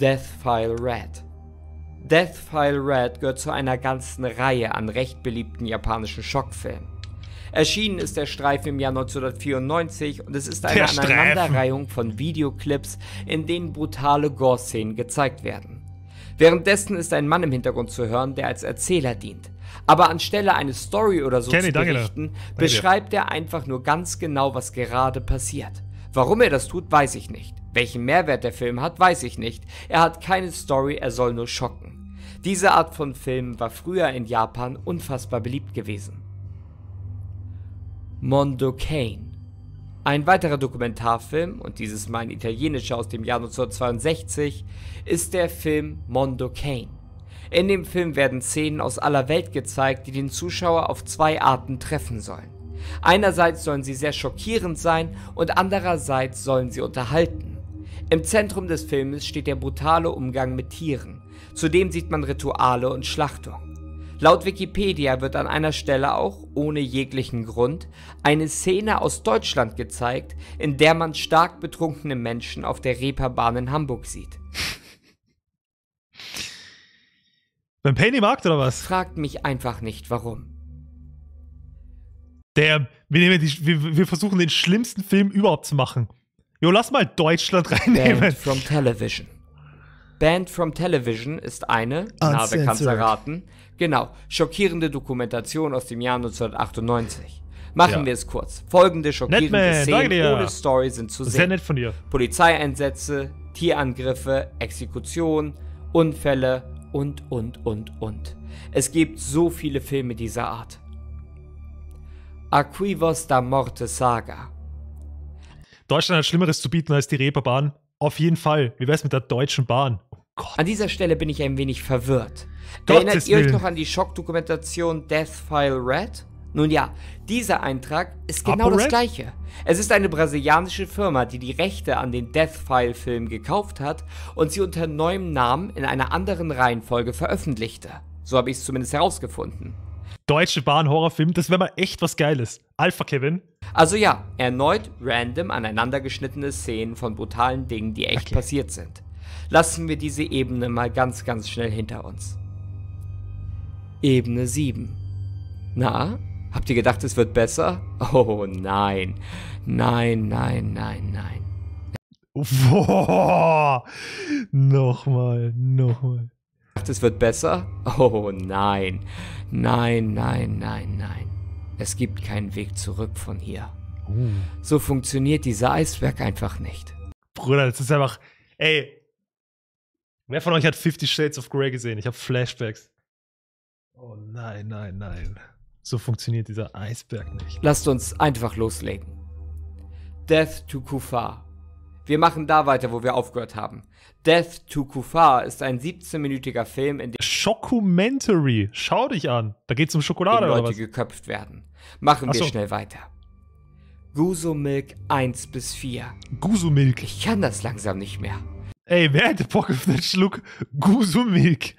Death File Red. Death File Red gehört zu einer ganzen Reihe an recht beliebten japanischen Schockfilmen. Erschienen ist der Streifen im Jahr 1994 und es ist eine Aneinanderreihung von Videoclips, in denen brutale Gore-Szenen gezeigt werden. Währenddessen ist ein Mann im Hintergrund zu hören, der als Erzähler dient. Aber anstelle eine Story oder so Kenny, zu berichten, Danke beschreibt er einfach nur ganz genau, was gerade passiert. Warum er das tut, weiß ich nicht. Welchen Mehrwert der Film hat, weiß ich nicht. Er hat keine Story, er soll nur schocken. Diese Art von Film war früher in Japan unfassbar beliebt gewesen. Mondo Kane. Ein weiterer Dokumentarfilm, und dieses Mal ein italienischer aus dem Jahr 1962, ist der Film Mondo Kane. In dem Film werden Szenen aus aller Welt gezeigt, die den Zuschauer auf zwei Arten treffen sollen. Einerseits sollen sie sehr schockierend sein und andererseits sollen sie unterhalten. Im Zentrum des Filmes steht der brutale Umgang mit Tieren. Zudem sieht man Rituale und Schlachtung. Laut Wikipedia wird an einer Stelle auch, ohne jeglichen Grund, eine Szene aus Deutschland gezeigt, in der man stark betrunkene Menschen auf der Reeperbahn in Hamburg sieht. Beim Pennymarkt oder was? Fragt mich einfach nicht warum. Der, wir, nehmen die, wir, wir versuchen den schlimmsten Film überhaupt zu machen. Jo, lass mal Deutschland reinnehmen. Banned from Television. Banned from Television ist eine, na, wer kann's Uncensored. erraten, genau, schockierende Dokumentation aus dem Jahr 1998. Machen Ja. wir es kurz. Folgende schockierende Netman, Szenen ohne Story sind zu Sehr sehen. nett von dir. Polizeieinsätze, Tierangriffe, Exekutionen, Unfälle und, und, und, und. Es gibt so viele Filme dieser Art. Archivos da Morte Saga. Deutschland hat Schlimmeres zu bieten als die Reeperbahn. Auf jeden Fall. Wie wär's mit der Deutschen Bahn? Oh Gott. An dieser Stelle bin ich ein wenig verwirrt. Gottes Erinnert ihr euch noch an die Schockdokumentation Death File Red? Nun ja, dieser Eintrag ist genau Apo das Red? gleiche. Es ist eine brasilianische Firma, die die Rechte an den Death File Film gekauft hat und sie unter neuem Namen in einer anderen Reihenfolge veröffentlichte. So habe ich es zumindest herausgefunden. Deutsche Bahn Horrorfilm, das wäre mal echt was Geiles. Alpha Kevin. Also ja, erneut random aneinandergeschnittene Szenen von brutalen Dingen, die echt Okay. passiert sind. Lassen wir diese Ebene mal ganz, ganz schnell hinter uns. Ebene 7. Na, habt ihr gedacht, es wird besser? Oh nein. Nein, nein, nein, nein. Boah. Nochmal, nochmal. Es wird besser? Oh nein. Nein, nein, nein, nein. Es gibt keinen Weg zurück von hier. Uh. So funktioniert dieser Eisberg einfach nicht. Bruder, das ist einfach. Ey. Wer von euch hat Fifty Shades of Grey gesehen? Ich habe Flashbacks. Oh nein, nein, nein. So funktioniert dieser Eisberg nicht. Lasst uns einfach loslegen. Death to Kufar. Wir machen da weiter, wo wir aufgehört haben. Death to Kufar ist ein 17-minütiger Film, in dem Schokumentary. Schau dich an. Da geht's um Schokolade oder Leute was? geköpft werden. Machen Ach wir so. schnell weiter. Guso Milk 1 bis 4. Gusumilk. Ich kann das langsam nicht mehr. Ey, wer hätte Bock auf den Schluck Gusumilk?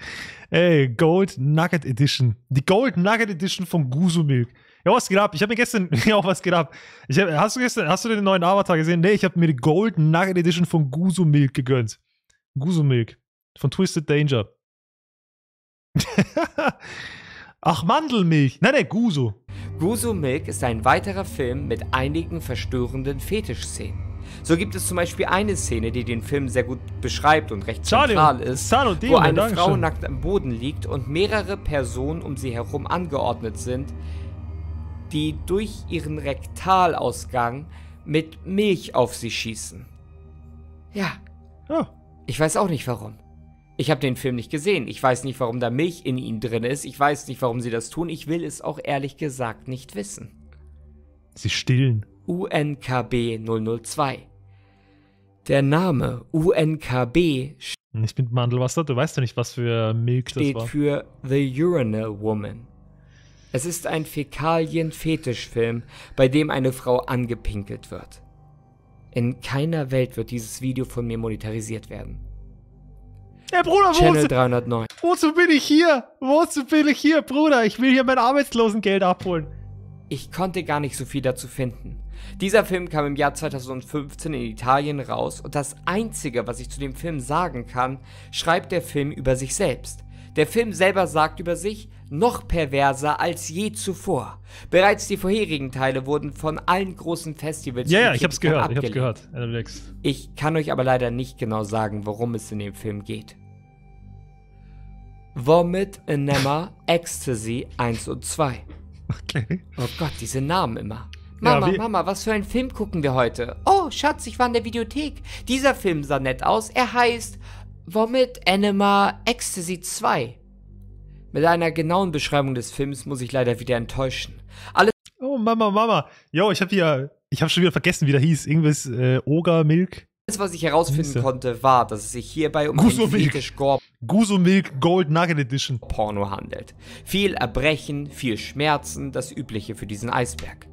Ey, Gold Nugget Edition. Die Gold Nugget Edition von Gusumilk. Ja, was geht ab? Ich habe mir gestern, ja, was geht ab? Ich hab, hast du gestern, hast du den neuen Avatar gesehen? Nee, ich habe mir die Gold Nugget Edition von Gusumilk gegönnt. Gusumilk. Von Twisted Danger. Ach, Mandelmilch. Nein, nein, Gusu. Guso Milk ist ein weiterer Film mit einigen verstörenden Fetischszenen. So gibt es zum Beispiel eine Szene, die den Film sehr gut beschreibt und recht Charlie, zentral ist, Sano, wo eine Dankeschön. Frau nackt am Boden liegt und mehrere Personen um sie herum angeordnet sind, die durch ihren Rektalausgang mit Milch auf sie schießen. Ja, Ja. ich weiß auch nicht warum. Ich habe den Film nicht gesehen. Ich weiß nicht, warum da Milch in ihnen drin ist. Ich weiß nicht, warum sie das tun. Ich will es auch ehrlich gesagt nicht wissen. Sie stillen. UNKB 002. Der Name UNKB Nicht mit Mandelwasser. Du weißt ja nicht, was für Milk das steht war. für The Urinal Woman. Es ist ein Fäkalien-Fetischfilm, bei dem eine Frau angepinkelt wird. In keiner Welt wird dieses Video von mir monetarisiert werden. Ey, Bruder, Channel wozu, 309. wozu bin ich hier? Wozu bin ich hier, Bruder? Ich will hier mein Arbeitslosengeld abholen. Ich konnte gar nicht so viel dazu finden. Dieser Film kam im Jahr 2015 in Italien raus und das Einzige, was ich zu dem Film sagen kann, schreibt der Film über sich selbst. Der Film selber sagt über sich, noch perverser als je zuvor. Bereits die vorherigen Teile wurden von allen großen Festivals Ja, ja, ich hab's gehört. Ich hab's abgelehnt. gehört. Alex. Ich kann euch aber leider nicht genau sagen, worum es in dem Film geht. Vomit, Enema, Ecstasy 1 und 2. Okay. Oh Gott, diese Namen immer. Ja, Mama, wie- Mama, was für einen Film gucken wir heute? Oh, Schatz, ich war in der Videothek. Dieser Film sah nett aus. Er heißt Vomit Enema Ecstasy 2. Mit einer genauen Beschreibung des Films muss ich leider wieder enttäuschen. Alles, Oh, Mama, Mama. Yo, ich hab hier. Ich hab schon wieder vergessen, wie der hieß. Irgendwas, äh, Oga Milk. was ich herausfinden konnte, war, dass es sich hierbei um Guso ein Milk. fetisch Guso Milk Gold Nugget Edition. Porno handelt. Viel Erbrechen, viel Schmerzen, das Übliche für diesen Eisberg.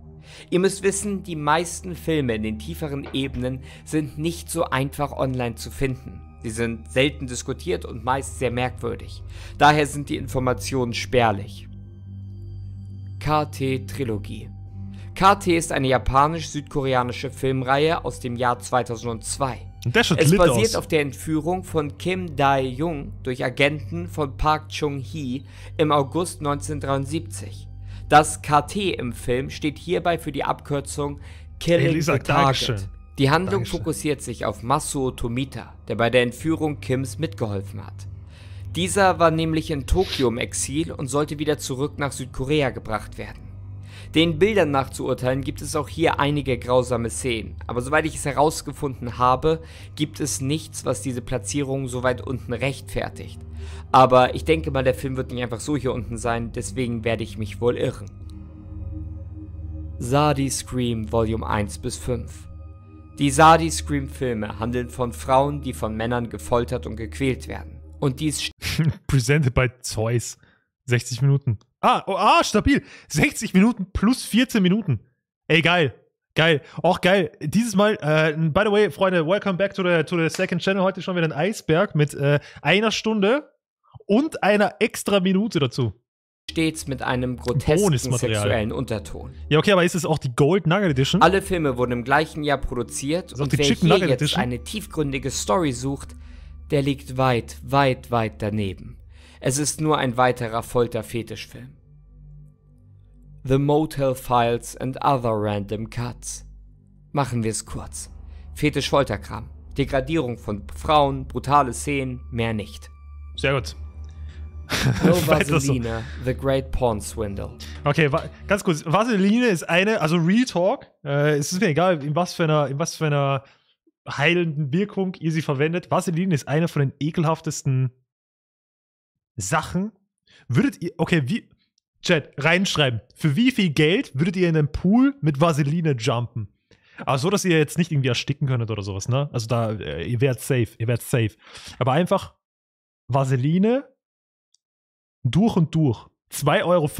Ihr müsst wissen, die meisten Filme in den tieferen Ebenen sind nicht so einfach online zu finden. Sie sind selten diskutiert und meist sehr merkwürdig. Daher sind die Informationen spärlich. KT Trilogie KT ist eine japanisch-südkoreanische Filmreihe aus dem Jahr 2002. Und der schaut Es basiert aus. auf der Entführung von Kim Dae-jung durch Agenten von Park Chung-hee im August 1973. Das KT im Film steht hierbei für die Abkürzung Killing Lisa, the Target. Die Handlung Dankeschön. fokussiert sich auf Masuo Tomita, der bei der Entführung Kims mitgeholfen hat. Dieser war nämlich in Tokio im Exil und sollte wieder zurück nach Südkorea gebracht werden. Den Bildern nach zu urteilen, gibt es auch hier einige grausame Szenen, aber soweit ich es herausgefunden habe, gibt es nichts, was diese Platzierung so weit unten rechtfertigt. Aber ich denke mal, der Film wird nicht einfach so hier unten sein, deswegen werde ich mich wohl irren. Sadi Scream Volume 1 bis 5 Die Sadi Scream Filme handeln von Frauen, die von Männern gefoltert und gequält werden. Und dies Presented by Zeus. 60 Minuten. Ah, oh, ah, stabil. 60 Minuten plus 14 Minuten. Ey, geil. Geil. Auch geil. Dieses Mal, äh, by the way, Freunde, welcome back to the, to the second channel. Heute schon wieder ein Eisberg mit äh, einer Stunde und einer extra Minute dazu. stets mit einem grotesken sexuellen Unterton. Ja, okay, aber ist es auch die Gold Nugget Edition? Alle Filme wurden im gleichen Jahr produziert und wer Chicken hier jetzt eine tiefgründige Story sucht, der liegt weit, weit, weit daneben. Es ist nur ein weiterer Folter-Fetischfilm. The Motel Files and Other Random Cuts. Machen wir es kurz. Fetisch-Folterkram. Degradierung von Frauen, brutale Szenen, mehr nicht. Sehr gut. No Weiter so. Vaseline, The Great Porn Swindle. Okay, ganz kurz. Vaseline ist eine, also Real Talk. Äh, es ist mir egal, in was für einer, in was für einer heilenden Wirkung ihr sie verwendet. Vaseline ist eine von den ekelhaftesten Sachen. Würdet ihr, okay, wie, Chat, reinschreiben. Für wie viel Geld würdet ihr in einen Pool mit Vaseline jumpen? Aber so, dass ihr jetzt nicht irgendwie ersticken könntet oder sowas, ne? Also da, äh, ihr werdet safe, ihr werdet safe. Aber einfach Vaseline durch und durch. 2,50 Euro.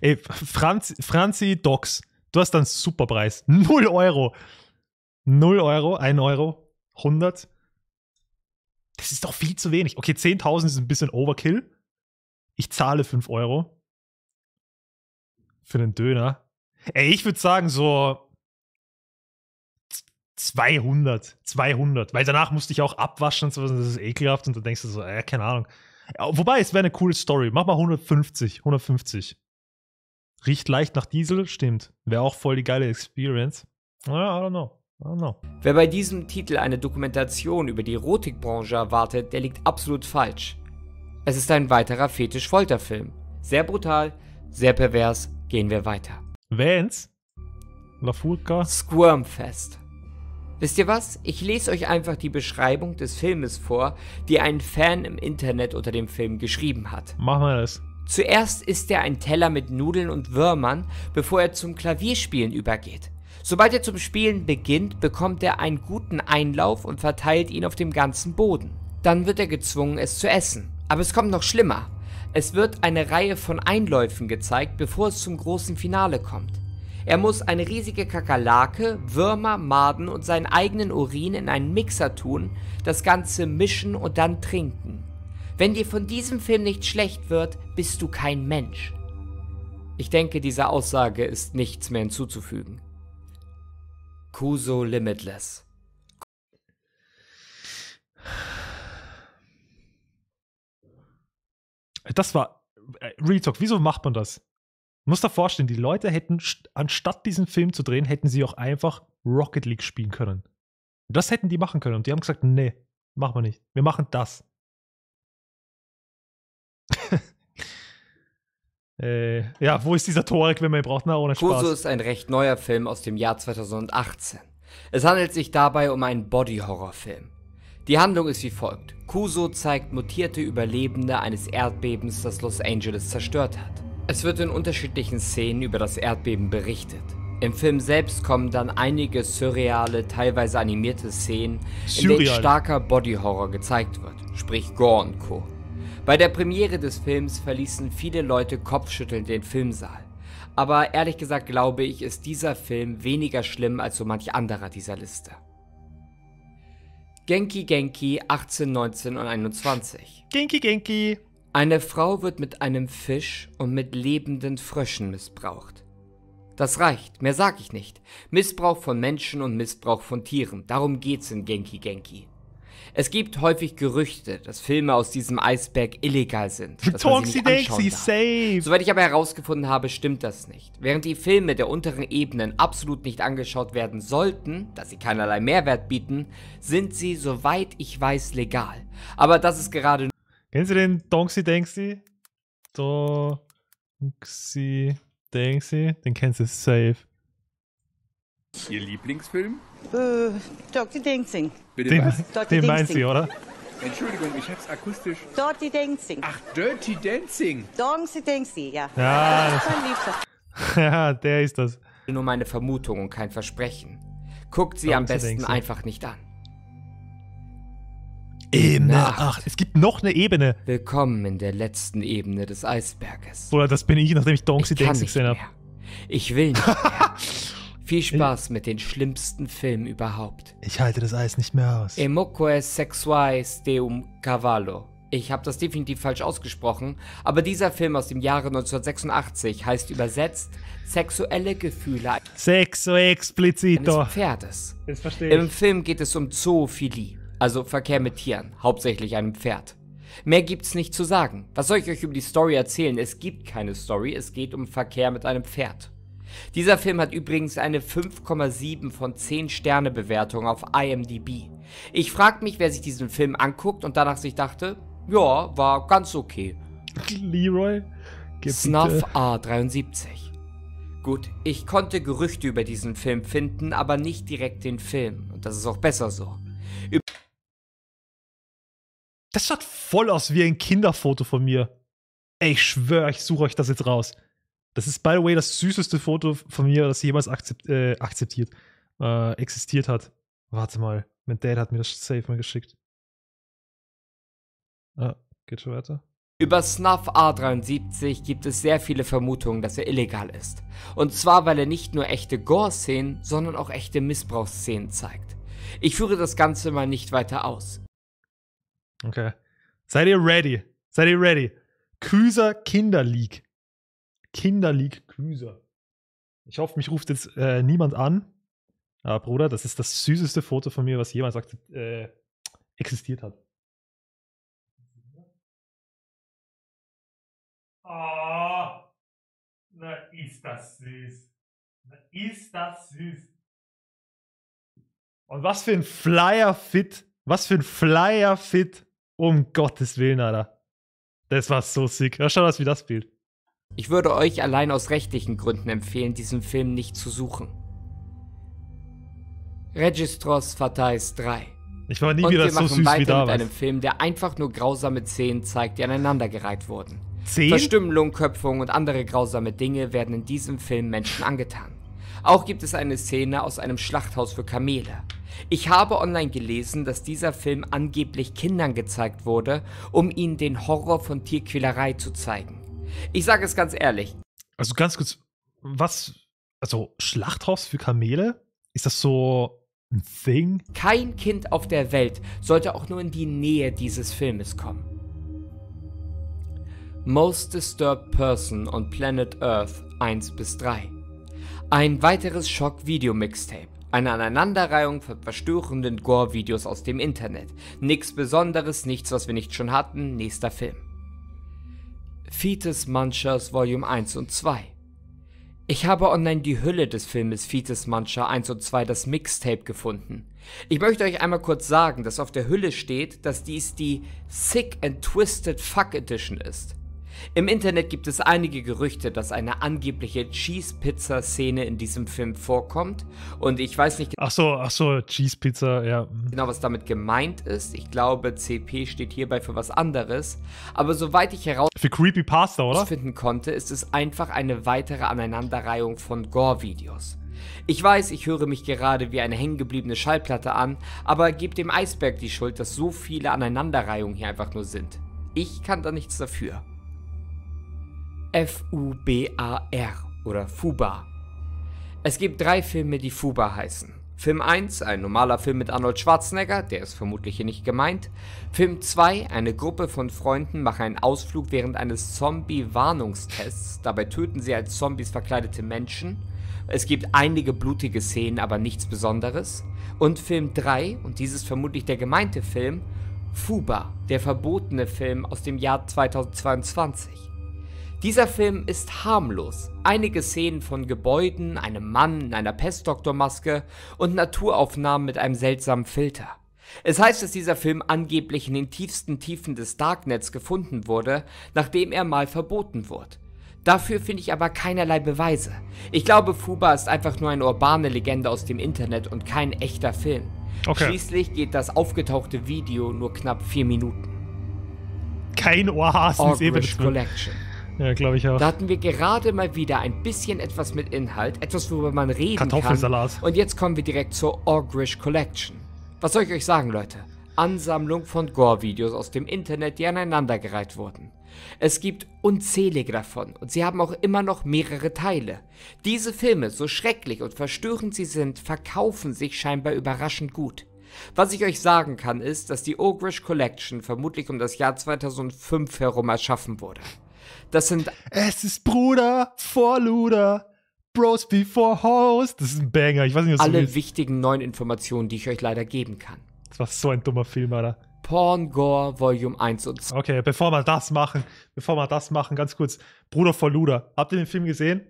Ey, Franz, Franzi Docs, du hast einen super Preis. 0 Euro. 0 Euro, 1 Euro, 100. Das ist doch viel zu wenig. Okay, 10.000 ist ein bisschen Overkill. Ich zahle 5 Euro. Für den Döner. Ey, ich würde sagen so 200. 200. Weil danach musste ich auch abwaschen und so. Das ist ekelhaft. Und du denkst du so, äh, keine Ahnung. Wobei, es wäre eine coole Story. Mach mal 150. 150. Riecht leicht nach Diesel, stimmt. Wäre auch voll die geile Experience. Ja, I don't know. Don't know. Wer bei diesem Titel eine Dokumentation über die Erotikbranche erwartet, der liegt absolut falsch. Es ist ein weiterer Fetisch-Folterfilm. Sehr brutal, sehr pervers. Gehen wir weiter. Vans? La Furca? Squirmfest. Wisst ihr was? Ich lese euch einfach die Beschreibung des Filmes vor, die ein Fan im Internet unter dem Film geschrieben hat. Machen wir das. Zuerst isst er einen Teller mit Nudeln und Würmern, bevor er zum Klavierspielen übergeht. Sobald er zum Spielen beginnt, bekommt er einen guten Einlauf und verteilt ihn auf dem ganzen Boden. Dann wird er gezwungen, es zu essen. Aber es kommt noch schlimmer. Es wird eine Reihe von Einläufen gezeigt, bevor es zum großen Finale kommt. Er muss eine riesige Kakerlake, Würmer, Maden und seinen eigenen Urin in einen Mixer tun, das Ganze mischen und dann trinken. Wenn dir von diesem Film nicht schlecht wird, bist du kein Mensch. Ich denke, dieser Aussage ist nichts mehr hinzuzufügen. Kuso Limitless. Das war. Äh, Real Talk, wieso macht man das? Du musst dir vorstellen, die Leute hätten, st- anstatt diesen Film zu drehen, hätten sie auch einfach Rocket League spielen können. Das hätten die machen können. Und die haben gesagt, nee, machen wir nicht. Wir machen das. Äh, ja, wo ist dieser Torek, wenn man ihn braucht? Na, ohne Spaß. Kuso ist ein recht neuer Film aus dem Jahr 2018. Es handelt sich dabei um einen Body-Horror-Film. Die Handlung ist wie folgt. Kuso zeigt mutierte Überlebende eines Erdbebens, das Los Angeles zerstört hat. Es wird in unterschiedlichen Szenen über das Erdbeben berichtet. Im Film selbst kommen dann einige surreale, teilweise animierte Szenen, in denen Surreal. starker Body-Horror gezeigt wird, sprich Gore und Co. Bei der Premiere des Films verließen viele Leute kopfschüttelnd den Filmsaal. Aber ehrlich gesagt glaube ich, ist dieser Film weniger schlimm als so manch anderer dieser Liste. Genki Genki 18, 19 und 21. Genki Genki. Eine Frau wird mit einem Fisch und mit lebenden Fröschen missbraucht. Das reicht, mehr sag ich nicht. Missbrauch von Menschen und Missbrauch von Tieren, darum geht's in Genki Genki. Es gibt häufig Gerüchte, dass Filme aus diesem Eisberg illegal sind. sie Danksy, darf. safe. Soweit ich aber herausgefunden habe, stimmt das nicht. Während die Filme der unteren Ebenen absolut nicht angeschaut werden sollten, da sie keinerlei Mehrwert bieten, sind sie, soweit ich weiß, legal. Aber das ist gerade Kennst du den Donksy Danksy? Donksy Danksy? Den kennst du safe. Ihr Lieblingsfilm? Äh, Dr. Dancing. Bitte Den, was? Dort den Dingsy. du, oder? Entschuldigung, ich hab's akustisch. Dirty Dancing. Ach, Dirty Dancing. Dongsi Dancing, ja. Ja, Das ist mein Liebster. ja, der ist das. nur meine Vermutung und kein Versprechen. Guckt sie am Donksy besten Danksy. einfach nicht an. Ebene Nacht. 8. Es gibt noch eine Ebene. Willkommen in der letzten Ebene des Eisberges. Oder das bin ich, nachdem ich Danksy nicht gesehen habe. Ich will nicht mehr. Viel Spaß mit den schlimmsten Filmen überhaupt. Ich halte das Eis nicht mehr aus. Emoque sexuais de um cavallo. Ich habe das definitiv falsch ausgesprochen, aber dieser Film aus dem Jahre 1986 heißt übersetzt Sexuelle Gefühle Sexo eines explizito. Pferdes. Das verstehe Im Film geht es um Zoophilie, also Verkehr mit Tieren, hauptsächlich einem Pferd. Mehr gibt's nicht zu sagen. Was soll ich euch über die Story erzählen? Es gibt keine Story, es geht um Verkehr mit einem Pferd. Dieser Film hat übrigens eine 5,7 von 10 Sterne Bewertung auf IMDb. Ich frag mich, wer sich diesen Film anguckt und danach sich dachte, ja, war ganz okay. Leroy? Gib Snuff bitte- A73. Gut, ich konnte Gerüchte über diesen Film finden, aber nicht direkt den Film. Und das ist auch besser so. Das schaut voll aus wie ein Kinderfoto von mir. Ey, ich schwöre, ich suche euch das jetzt raus. Das ist, by the way, das süßeste Foto von mir, das jemals akzept, äh, akzeptiert, äh, existiert hat. Warte mal, mein Dad hat mir das safe mal geschickt. Ah, geht schon weiter. Über Snuff A73 gibt es sehr viele Vermutungen, dass er illegal ist. Und zwar, weil er nicht nur echte Gore-Szenen, sondern auch echte Missbrauchsszenen zeigt. Ich führe das Ganze mal nicht weiter aus. Okay. Seid ihr ready? Seid ihr ready? Küser. Kinderleague Küser. Ich hoffe, mich ruft jetzt äh, niemand an. Aber Bruder, das ist das süßeste Foto von mir, was jemals äh, existiert hat. Oh, na ist das süß. Na ist das süß. Und was für ein Flyer-Fit. Was für ein Flyer-Fit. Um Gottes Willen, Alter. Das war so sick. Ja, schau das wie das Bild. Ich würde euch allein aus rechtlichen Gründen empfehlen, diesen Film nicht zu suchen. Registros Fatais 3. Ich war nie Und wieder wir so machen süß wie weiter mit damals. einem Film, der einfach nur grausame Szenen zeigt, die aneinandergereiht wurden. Zehn? Verstümmelung, Köpfung und andere grausame Dinge werden in diesem Film Menschen angetan. Auch gibt es eine Szene aus einem Schlachthaus für Kamele. Ich habe online gelesen, dass dieser Film angeblich Kindern gezeigt wurde, um ihnen den Horror von Tierquälerei zu zeigen. Ich sage es ganz ehrlich, Also ganz kurz, was, also Schlachthaus für Kamele? Ist das so ein Thing? kein Kind auf der Welt sollte auch nur in die Nähe dieses Filmes kommen. Most Disturbed Person on Planet Earth 1 bis 3. Ein weiteres Schock-Video-Mixtape. Eine Aneinanderreihung von verstörenden Gore-Videos aus dem Internet. Nichts Besonderes, nichts, was wir nicht schon hatten. Nächster Film. Fetus Munchers Volume 1 und 2. Ich habe online die Hülle des Filmes Fetus Muncher 1 und 2 das Mixtape gefunden. Ich möchte euch einmal kurz sagen, dass auf der Hülle steht, dass dies die Sick and Twisted Fuck Edition ist. Im Internet gibt es einige Gerüchte, dass eine angebliche Cheese-Pizza-Szene in diesem Film vorkommt und ich weiß nicht Ach so, ach so, Cheese Pizza, ja. genau, was damit gemeint ist. Ich glaube, CP steht hierbei für was anderes, aber soweit ich heraus Für Creepy Pasta, oder? finden konnte, ist es einfach eine weitere Aneinanderreihung von Gore-Videos. Ich weiß, ich höre mich gerade wie eine hängengebliebene Schallplatte an, aber gebt dem Eisberg die Schuld, dass so viele Aneinanderreihungen hier einfach nur sind. Ich kann da nichts dafür. F-U-B-A-R oder Fuba. Es gibt drei Filme, die Fuba heißen. Film 1, ein normaler Film mit Arnold Schwarzenegger, der ist vermutlich hier nicht gemeint. Film 2, eine Gruppe von Freunden machen einen Ausflug während eines Zombie-Warnungstests. Dabei töten sie als Zombies verkleidete Menschen. Es gibt einige blutige Szenen, aber nichts Besonderes. Und Film 3, und dies ist vermutlich der gemeinte Film, Fuba, der verbotene Film aus dem Jahr 2022. Dieser Film ist harmlos. Einige Szenen von Gebäuden, einem Mann in einer Pestdoktormaske und Naturaufnahmen mit einem seltsamen Filter. Es heißt, dass dieser Film angeblich in den tiefsten Tiefen des Darknets gefunden wurde, nachdem er mal verboten wurde. Dafür finde ich aber keinerlei Beweise. Ich glaube, Fuba ist einfach nur eine urbane Legende aus dem Internet und kein echter Film. Okay. Schließlich geht das aufgetauchte Video nur knapp vier Minuten. Kein Ohrhasen Ja, glaube ich auch. Da hatten wir gerade mal wieder ein bisschen etwas mit Inhalt, etwas, worüber man reden Kartoffelsalat. kann. Und jetzt kommen wir direkt zur Orgrish Collection. Was soll ich euch sagen, Leute? Ansammlung von Gore-Videos aus dem Internet, die aneinandergereiht wurden. Es gibt unzählige davon und sie haben auch immer noch mehrere Teile. Diese Filme, so schrecklich und verstörend sie sind, verkaufen sich scheinbar überraschend gut. Was ich euch sagen kann, ist, dass die Ogrish Collection vermutlich um das Jahr 2005 herum erschaffen wurde. Das sind Es ist Bruder vor Luder. Bros before Hoes. Das ist ein Banger. Ich weiß nicht, was du alle willst. wichtigen neuen Informationen, die ich euch leider geben kann. Das war so ein dummer Film, Alter. Porn Gore Volume 1 und 2. Okay, bevor wir das machen, bevor wir das machen, ganz kurz. Bruder vor Luder. Habt ihr den Film gesehen?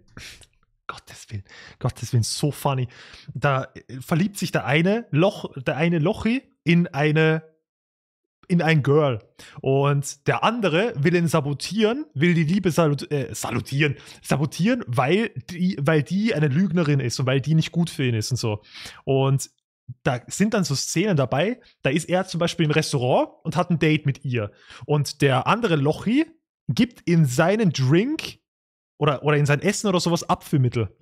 Gottes Willen, Gottes Willen, so funny. Da verliebt sich der eine Loch, der eine Lochi in eine in ein Girl. Und der andere will ihn sabotieren, will die Liebe salut äh, salutieren, sabotieren, weil die, weil die eine Lügnerin ist und weil die nicht gut für ihn ist und so. Und da sind dann so Szenen dabei, da ist er zum Beispiel im Restaurant und hat ein Date mit ihr. Und der andere Lochi gibt in seinen Drink oder, oder in sein Essen oder sowas Abführmittel.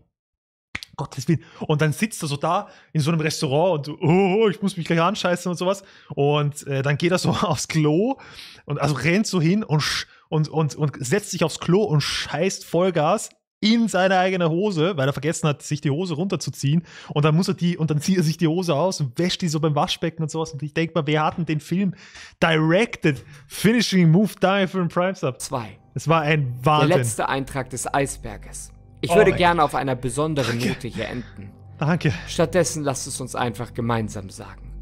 Gottes Willen. Und dann sitzt er so da in so einem Restaurant und so, oh, ich muss mich gleich anscheißen und sowas. Und äh, dann geht er so aufs Klo und also rennt so hin und, und, und, und setzt sich aufs Klo und scheißt Vollgas in seine eigene Hose, weil er vergessen hat, sich die Hose runterzuziehen. Und dann muss er die, und dann zieht er sich die Hose aus und wäscht die so beim Waschbecken und sowas. Und ich denke mal, wer hat denn den Film directed? Finishing Move Die für den Prime Sub. 2. Es war ein Der Wahnsinn. letzte Eintrag des Eisberges. Ich Oh würde gerne auf einer besonderen Note hier enden. Danke. Stattdessen lasst es uns einfach gemeinsam sagen.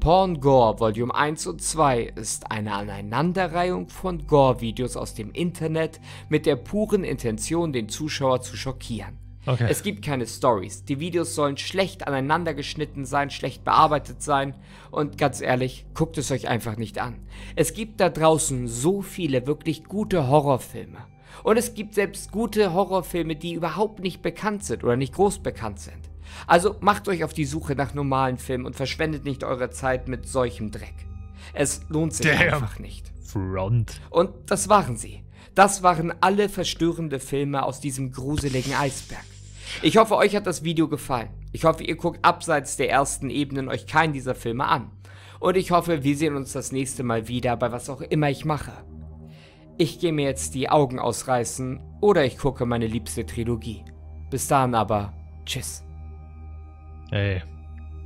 Porn Gore Volume 1 und 2 ist eine Aneinanderreihung von Gore-Videos aus dem Internet mit der puren Intention, den Zuschauer zu schockieren. Okay. Es gibt keine Stories. Die Videos sollen schlecht aneinander geschnitten sein, schlecht bearbeitet sein. Und ganz ehrlich, guckt es euch einfach nicht an. Es gibt da draußen so viele wirklich gute Horrorfilme. Und es gibt selbst gute Horrorfilme, die überhaupt nicht bekannt sind oder nicht groß bekannt sind. Also macht euch auf die Suche nach normalen Filmen und verschwendet nicht eure Zeit mit solchem Dreck. Es lohnt sich Damn. einfach nicht. Front. Und das waren sie. Das waren alle verstörende Filme aus diesem gruseligen Eisberg. Ich hoffe, euch hat das Video gefallen. Ich hoffe, ihr guckt abseits der ersten Ebenen euch keinen dieser Filme an. Und ich hoffe, wir sehen uns das nächste Mal wieder bei was auch immer ich mache. Ich gehe mir jetzt die Augen ausreißen oder ich gucke meine liebste Trilogie. Bis dahin aber, tschüss. Ey.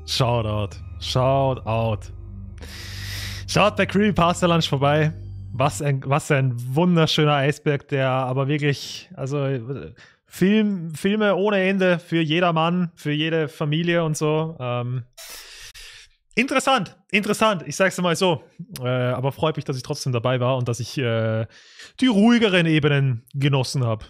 Shoutout. Shoutout. Schaut bei Creepypasta Lunch vorbei. Was ein, was ein wunderschöner Eisberg, der aber wirklich, also Film, Filme ohne Ende für jedermann, für jede Familie und so. Ähm, interessant, interessant. Ich sag's mal so. Äh, aber freut mich, dass ich trotzdem dabei war und dass ich äh, die ruhigeren Ebenen genossen habe.